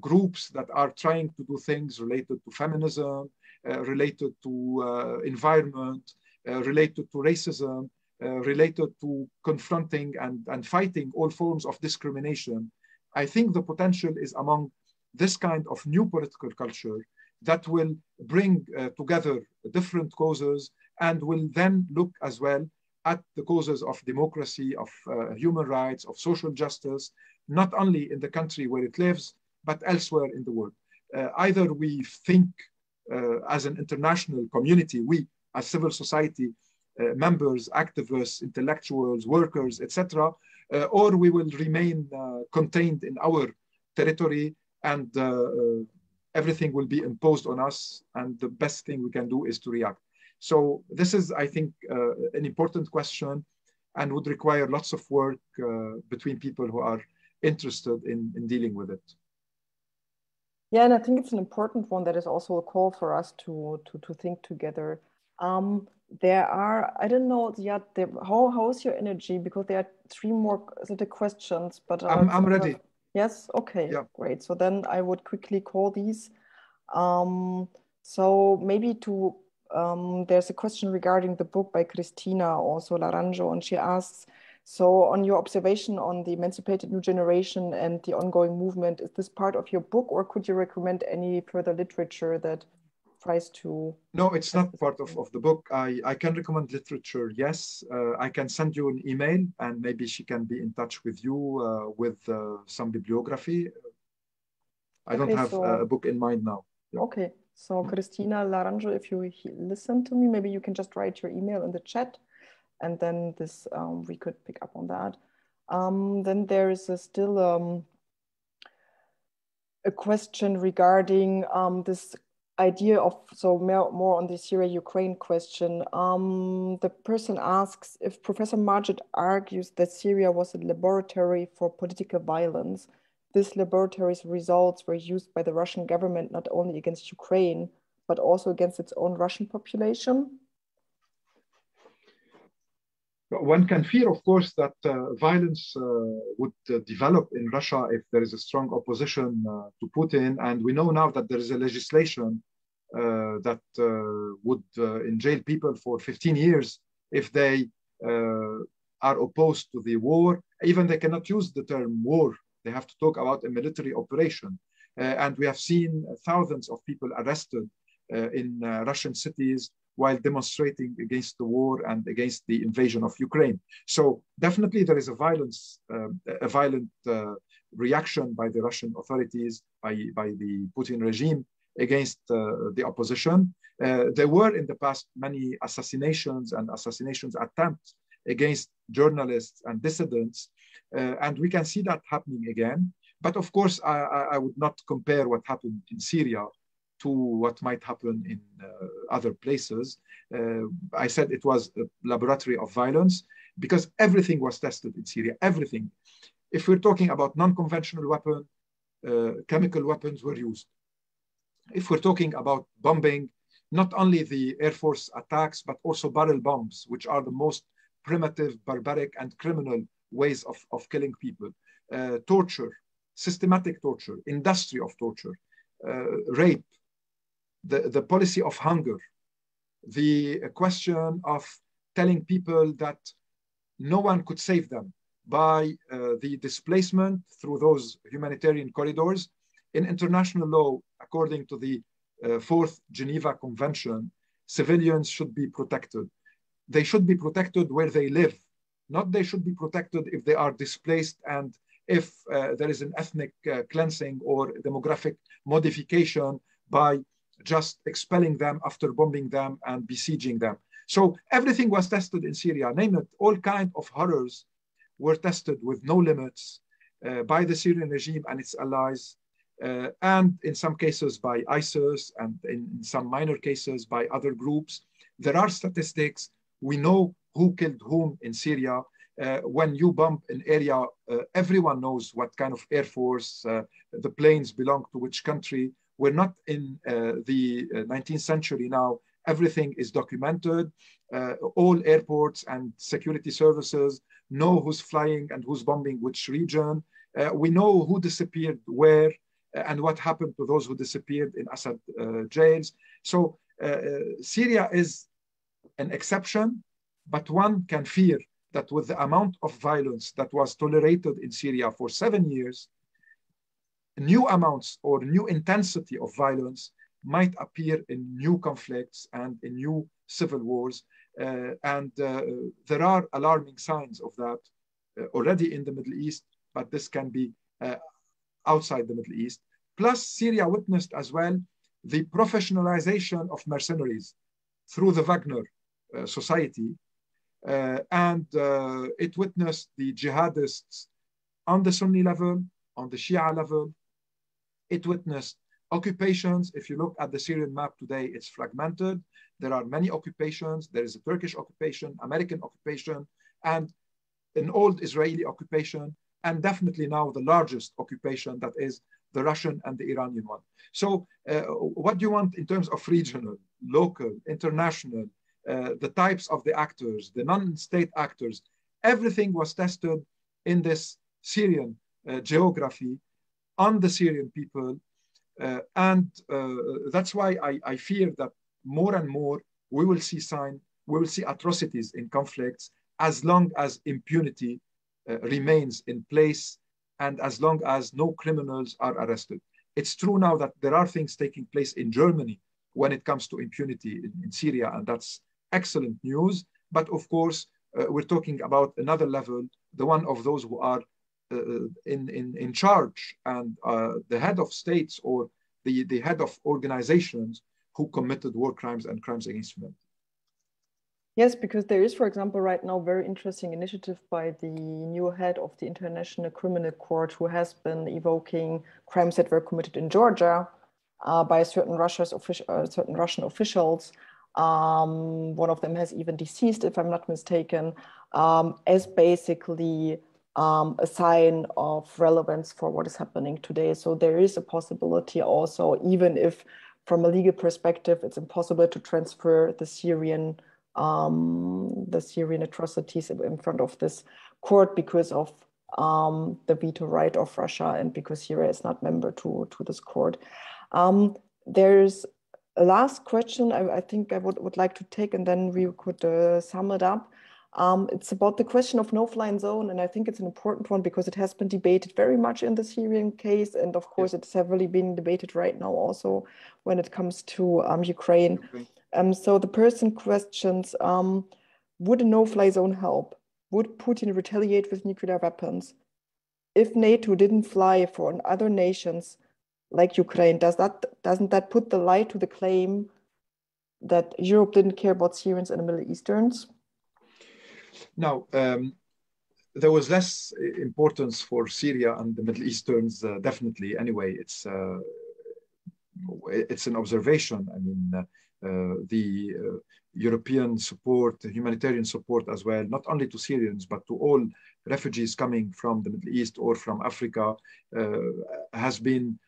[SPEAKER 2] groups that are trying to do things related to feminism, related to environment, related to racism, uh, related to confronting and, and fighting all forms of discrimination, I think the potential is among this kind of new political culture that will bring uh, together different causes and will then look as well at the causes of democracy, of uh, human rights, of social justice, not only in the country where it lives, but elsewhere in the world. Uh, either we think uh, as an international community, we as civil society uh, members, activists, intellectuals, workers, etc., uh, or we will remain uh, contained in our territory and everything will be imposed on us. And the best thing we can do is to react. So this is, I think, uh, an important question and would require lots of work uh, between people who are interested in, in dealing with it.
[SPEAKER 1] Yeah, and I think it's an important one that is also a call for us to to, to think together. Um, there are, I don't know yet, there, how, how's your energy? Because there are three more sort of questions, but
[SPEAKER 2] I'm, I'm ready.
[SPEAKER 1] Yes, okay, yeah. great. So then I would quickly call these. Um, so maybe to um, there's a question regarding the book by Christina also Laranjo, and she asks, so on your observation on the emancipated new generation and the ongoing movement, is this part of your book or could you recommend any further literature that tries to?
[SPEAKER 2] No, it's not part of, of the book. I, I can recommend literature, yes. Uh, I can send you an email and maybe she can be in touch with you uh, with uh, some bibliography. I don't have so... a book in mind now.
[SPEAKER 1] Yeah. Okay, so Cristina Laranjo, if you listen to me, maybe you can just write your email in the chat and then this um, we could pick up on that. Um, then there is a still um, a question regarding um, this idea of, so more, on the Syria-Ukraine question. Um, the person asks if Professor Majed argues that Syria was a laboratory for political violence, this laboratory's results were used by the Russian government not only against Ukraine, but also against its own Russian population?
[SPEAKER 2] One can fear, of course, that uh, violence uh, would uh, develop in Russia if there is a strong opposition uh, to Putin. And we know now that there is a legislation uh, that uh, would enjail people for 15 years if they are opposed to the war. Even they cannot use the term war they have to talk about a military operation. And we have seen thousands of people arrested in Russian cities while demonstrating against the war and against the invasion of Ukraine. So definitely there is a violence, uh, a violent uh, reaction by the Russian authorities, by, by the Putin regime against uh, the opposition. Uh, there were in the past many assassinations and assassinations attempts against journalists and dissidents, uh, and we can see that happening again. But of course, I, I would not compare what happened in Syria to what might happen in uh, other places. Uh, I said it was a laboratory of violence because everything was tested in Syria, everything. If we're talking about non-conventional weapon, uh, chemical weapons were used. If we're talking about bombing, not only the Air Force attacks, but also barrel bombs, which are the most primitive, barbaric, and criminal ways of, of killing people. Uh, torture, systematic torture, industry of torture, uh, rape, the, the policy of hunger, the question of telling people that no one could save them by uh, the displacement through those humanitarian corridors. In international law, according to the uh, Fourth Geneva Convention, civilians should be protected. They should be protected where they live, not they should be protected if they are displaced and if uh, there is an ethnic uh, cleansing or demographic modification by just expelling them after bombing them and besieging them. So everything was tested in Syria, name it, all kind of horrors were tested with no limits uh, by the Syrian regime and its allies, uh, and in some cases by ISIS, and in, in, some minor cases by other groups. There are statistics. We know who killed whom in Syria. Uh, when you bomb an area, uh, everyone knows what kind of air force uh, the planes belong to which country, we're not in uh, the 19th uh, century now. Everything is documented. Uh, all airports and security services know who's flying and who's bombing which region. we know who disappeared where and what happened to those who disappeared in Assad jails. So Syria is an exception, but one can fear that with the amount of violence that was tolerated in Syria for seven years, new amounts or new intensity of violence might appear in new conflicts and in new civil wars. Uh, and uh, there are alarming signs of that uh, already in the Middle East, but this can be uh, outside the Middle East. Plus, Syria witnessed as well the professionalization of mercenaries through the Wagner uh, society. Uh, and it witnessed the jihadists on the Sunni level, on the Shia level, it witnessed occupations. If you look at the Syrian map today, it's fragmented. There are many occupations. There is a Turkish occupation, American occupation, and an old Israeli occupation, and definitely now the largest occupation that is the Russian and the Iranian one. So, uh, what do you want in terms of regional, local, international, uh, the types of the actors, the non state actors? Everything was tested in this Syrian uh, geography on the Syrian people. Uh, and uh, that's why I, I, fear that more and more we will see sign, we will see atrocities in conflicts as long as impunity uh, remains in place and as long as no criminals are arrested. It's true now that there are things taking place in Germany when it comes to impunity in, in Syria, and that's excellent news. But of course, uh, we're talking about another level, the one of those who are in, in, in charge and uh, the head of states or the, the head of organizations who committed war crimes and crimes against humanity.
[SPEAKER 1] Yes, because there is, for example, right now, very interesting initiative by the new head of the International Criminal Court, who has been evoking crimes that were committed in Georgia uh, by certain Russia's uh, certain Russian officials. Um, one of them has even deceased, if I'm not mistaken, um, as basically um, a sign of relevance for what is happening today. So there is a possibility also, even if from a legal perspective, it's impossible to transfer the Syrian um, the Syrian atrocities in front of this court because of um, the veto right of Russia and because Syria is not member to, to this court. Um, there's a last question I, I, think I would, would like to take and then we could uh, sum it up. Um, it's about the question of no-fly zone, and I think it's an important one because it has been debated very much in the Syrian case, and of course, it's heavily being debated right now also when it comes to um, Ukraine. Um, so the person questions, um, would a no-fly zone help? Would Putin retaliate with nuclear weapons? If NATO didn't fly for other nations like Ukraine, does that doesn't that put the lie to the claim that Europe didn't care about Syrians and the Middle Easterns?
[SPEAKER 2] Now, um, there was less importance for Syria and the Middle Easterns, uh, definitely. Anyway, it's uh, it's an observation. I mean, uh, the uh, European support, humanitarian support as well, not only to Syrians, but to all refugees coming from the Middle East or from Africa, uh, has been,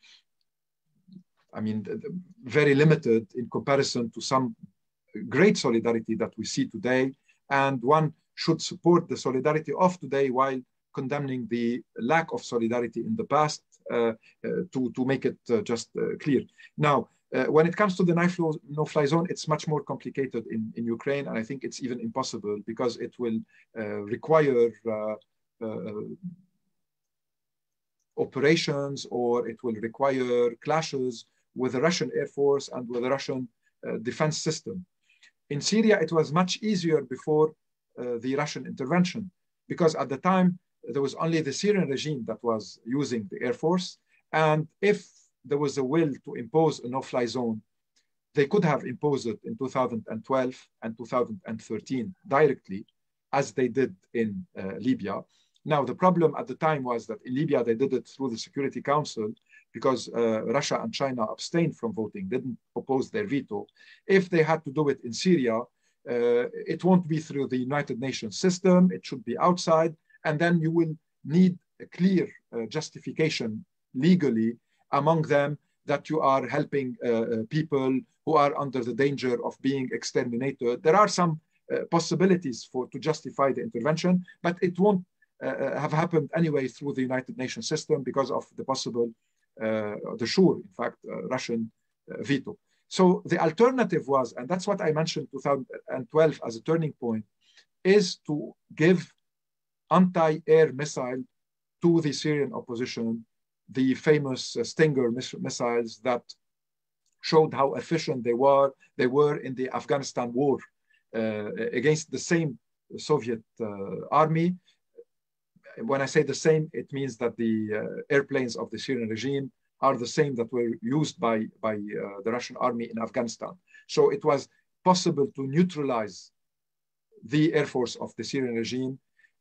[SPEAKER 2] I mean, very limited in comparison to some great solidarity that we see today. And one should support the solidarity of today while condemning the lack of solidarity in the past uh, uh, to, to make it uh, just clear. Now, uh, when it comes to the no-fly zone, it's much more complicated in, in Ukraine, and I think it's even impossible because it will uh, require uh, uh operations or it will require clashes with the Russian Air Force and with the Russian uh, defense system. In Syria, it was much easier before uh, the Russian intervention because at the time there was only the Syrian regime that was using the Air Force. And if there was a will to impose a no-fly zone, they could have imposed it in 2012 and 2013 directly, as they did in uh, Libya. Now, the problem at the time was that in Libya, they did it through the Security Council because uh, Russia and China abstained from voting, didn't oppose their veto. If they had to do it in Syria, uh, it won't be through the United Nations system, it should be outside, and then you will need a clear uh, justification legally among them that you are helping uh, uh, people who are under the danger of being exterminated. There are some uh, possibilities for to justify the intervention, but it won't have happened anyway through the United Nations system because of the possible, the sure, in fact, Russian veto. So the alternative was, and that's what I mentioned 2012 as a turning point, is to give anti-air missile to the Syrian opposition the famous uh, Stinger miss missiles that showed how efficient they were. They were in the Afghanistan war uh, against the same Soviet uh, army. When I say the same, it means that the uh, airplanes of the Syrian regime are the same that were used by, by uh, the Russian army in Afghanistan. So it was possible to neutralize the air force of the Syrian regime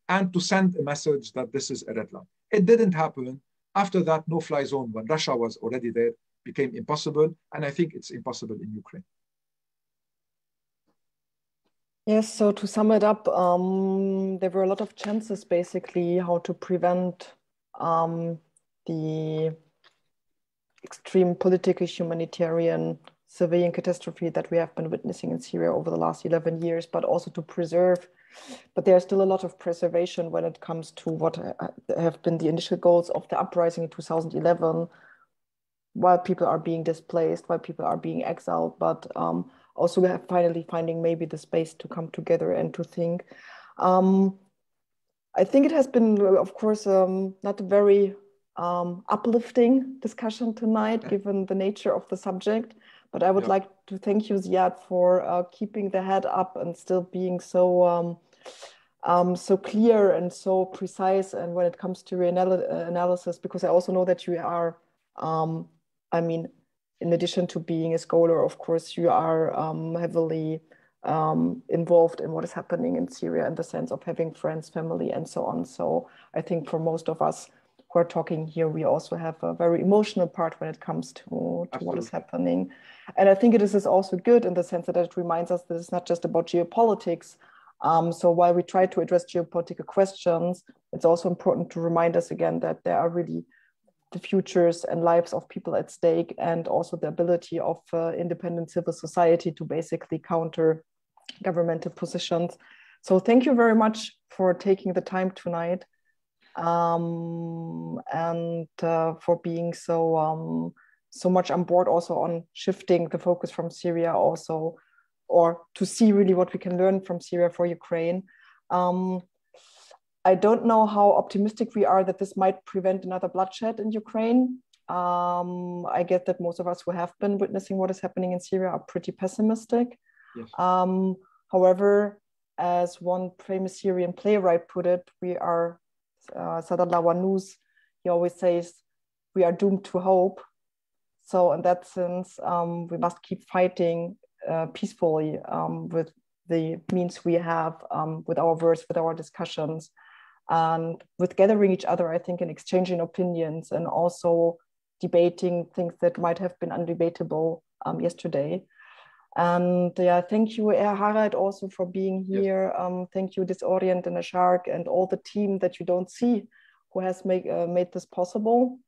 [SPEAKER 2] and to send a message that this is a red line. It didn't happen after that, no fly zone, when Russia was already there, became impossible. And I think it's impossible in Ukraine.
[SPEAKER 1] Yes, so to sum it up, um, there were a lot of chances basically how to prevent um, the extreme political, humanitarian, civilian catastrophe that we have been witnessing in Syria over the last 11 years, but also to preserve but there's still a lot of preservation when it comes to what have been the initial goals of the uprising in 2011, while people are being displaced, while people are being exiled, but um, also finally finding maybe the space to come together and to think. Um, I think it has been, of course, um, not a very um, uplifting discussion tonight, given the nature of the subject. But I would yeah. like to thank you, Ziad, for uh, keeping the head up and still being so um, um, so clear and so precise. And when it comes to reanal analysis, because I also know that you are, um, I mean, in addition to being a scholar, of course, you are um, heavily um, involved in what is happening in Syria in the sense of having friends, family, and so on. So I think for most of us, who are talking here, we also have a very emotional part when it comes to, to what is happening. And I think it is also good in the sense that it reminds us that it's not just about geopolitics. Um, so while we try to address geopolitical questions, it's also important to remind us again that there are really the futures and lives of people at stake and also the ability of uh, independent civil society to basically counter governmental positions. So thank you very much for taking the time tonight um, and uh, for being so um, so much on board also on shifting the focus from Syria also or to see really what we can learn from Syria for Ukraine. Um, I don't know how optimistic we are that this might prevent another bloodshed in Ukraine. Um, I get that most of us who have been witnessing what is happening in Syria are pretty pessimistic. Yes. Um, however, as one famous Syrian playwright put it, we are, uh, Saadallah Wannous, he always says, we are doomed to hope. So in that sense, um, we must keep fighting uh, peacefully um, with the means we have, um, with our words, with our discussions, and with gathering each other, I think, and exchanging opinions and also debating things that might have been undebatable um, yesterday. And yeah, thank you, Harald, also for being here. Yes. Um, thank you, Disorient and Alsharq, and all the team that you don't see who has make, uh, made this possible.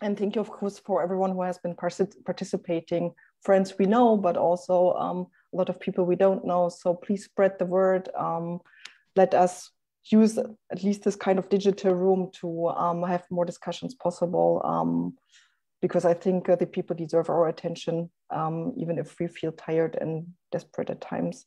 [SPEAKER 1] And thank you, of course, for everyone who has been participating, friends we know, but also um, a lot of people we don't know. So please spread the word. Um, let us use at least this kind of digital room to um, have more discussions possible um, because I think uh, the people deserve our attention, um, even if we feel tired and desperate at times.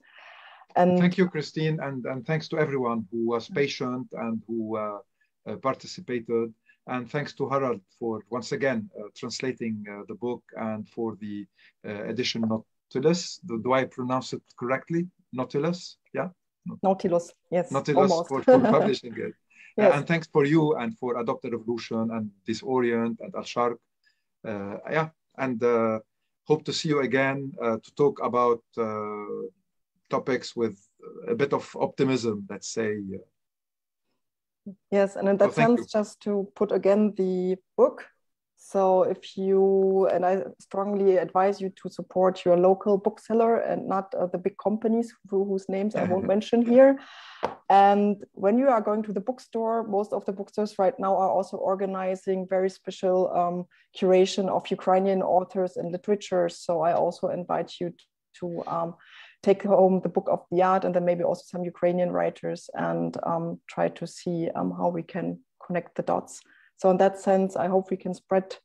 [SPEAKER 2] And thank you, Christine, and, and thanks to everyone who was patient and who uh, uh, participated. And thanks to Harald for once again uh, translating uh, the book and for the uh, edition Nautilus. Do, do I pronounce it correctly? Nautilus? Yeah.
[SPEAKER 1] Nautilus, yes.
[SPEAKER 2] Nautilus for, for publishing it. yes. and thanks for you and for Adopt a Revolution and Disorient and Alsharq. Uh, yeah, and uh, hope to see you again uh, to talk about topics with a bit of optimism, let's say.
[SPEAKER 1] Yes, and in that sense, you. just to put again the book so if you, and I strongly advise you to support your local bookseller and not uh, the big companies who, whose names I won't mention here. And when you are going to the bookstore, most of the bookstores right now are also organizing very special um, curation of Ukrainian authors and literature. So I also invite you to um, take home the book of the art and then maybe also some Ukrainian writers and um, try to see um, how we can connect the dots. So in that sense, I hope we can spread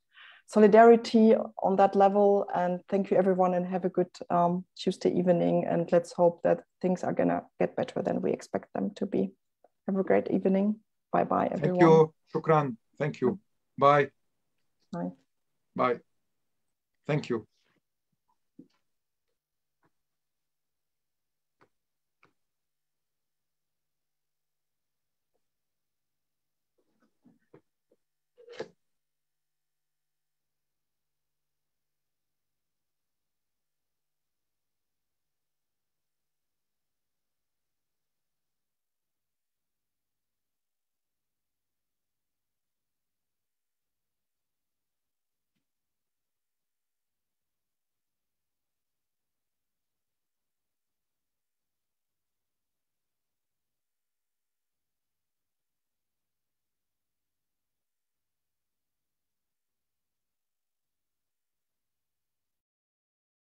[SPEAKER 1] solidarity on that level. And thank you everyone and have a good um, Tuesday evening. And let's hope that things are gonna get better than we expect them to be. Have a great evening. Bye-bye everyone.
[SPEAKER 2] Thank you. Shukran. Thank you. Bye.
[SPEAKER 1] Bye.
[SPEAKER 2] Bye. Thank you.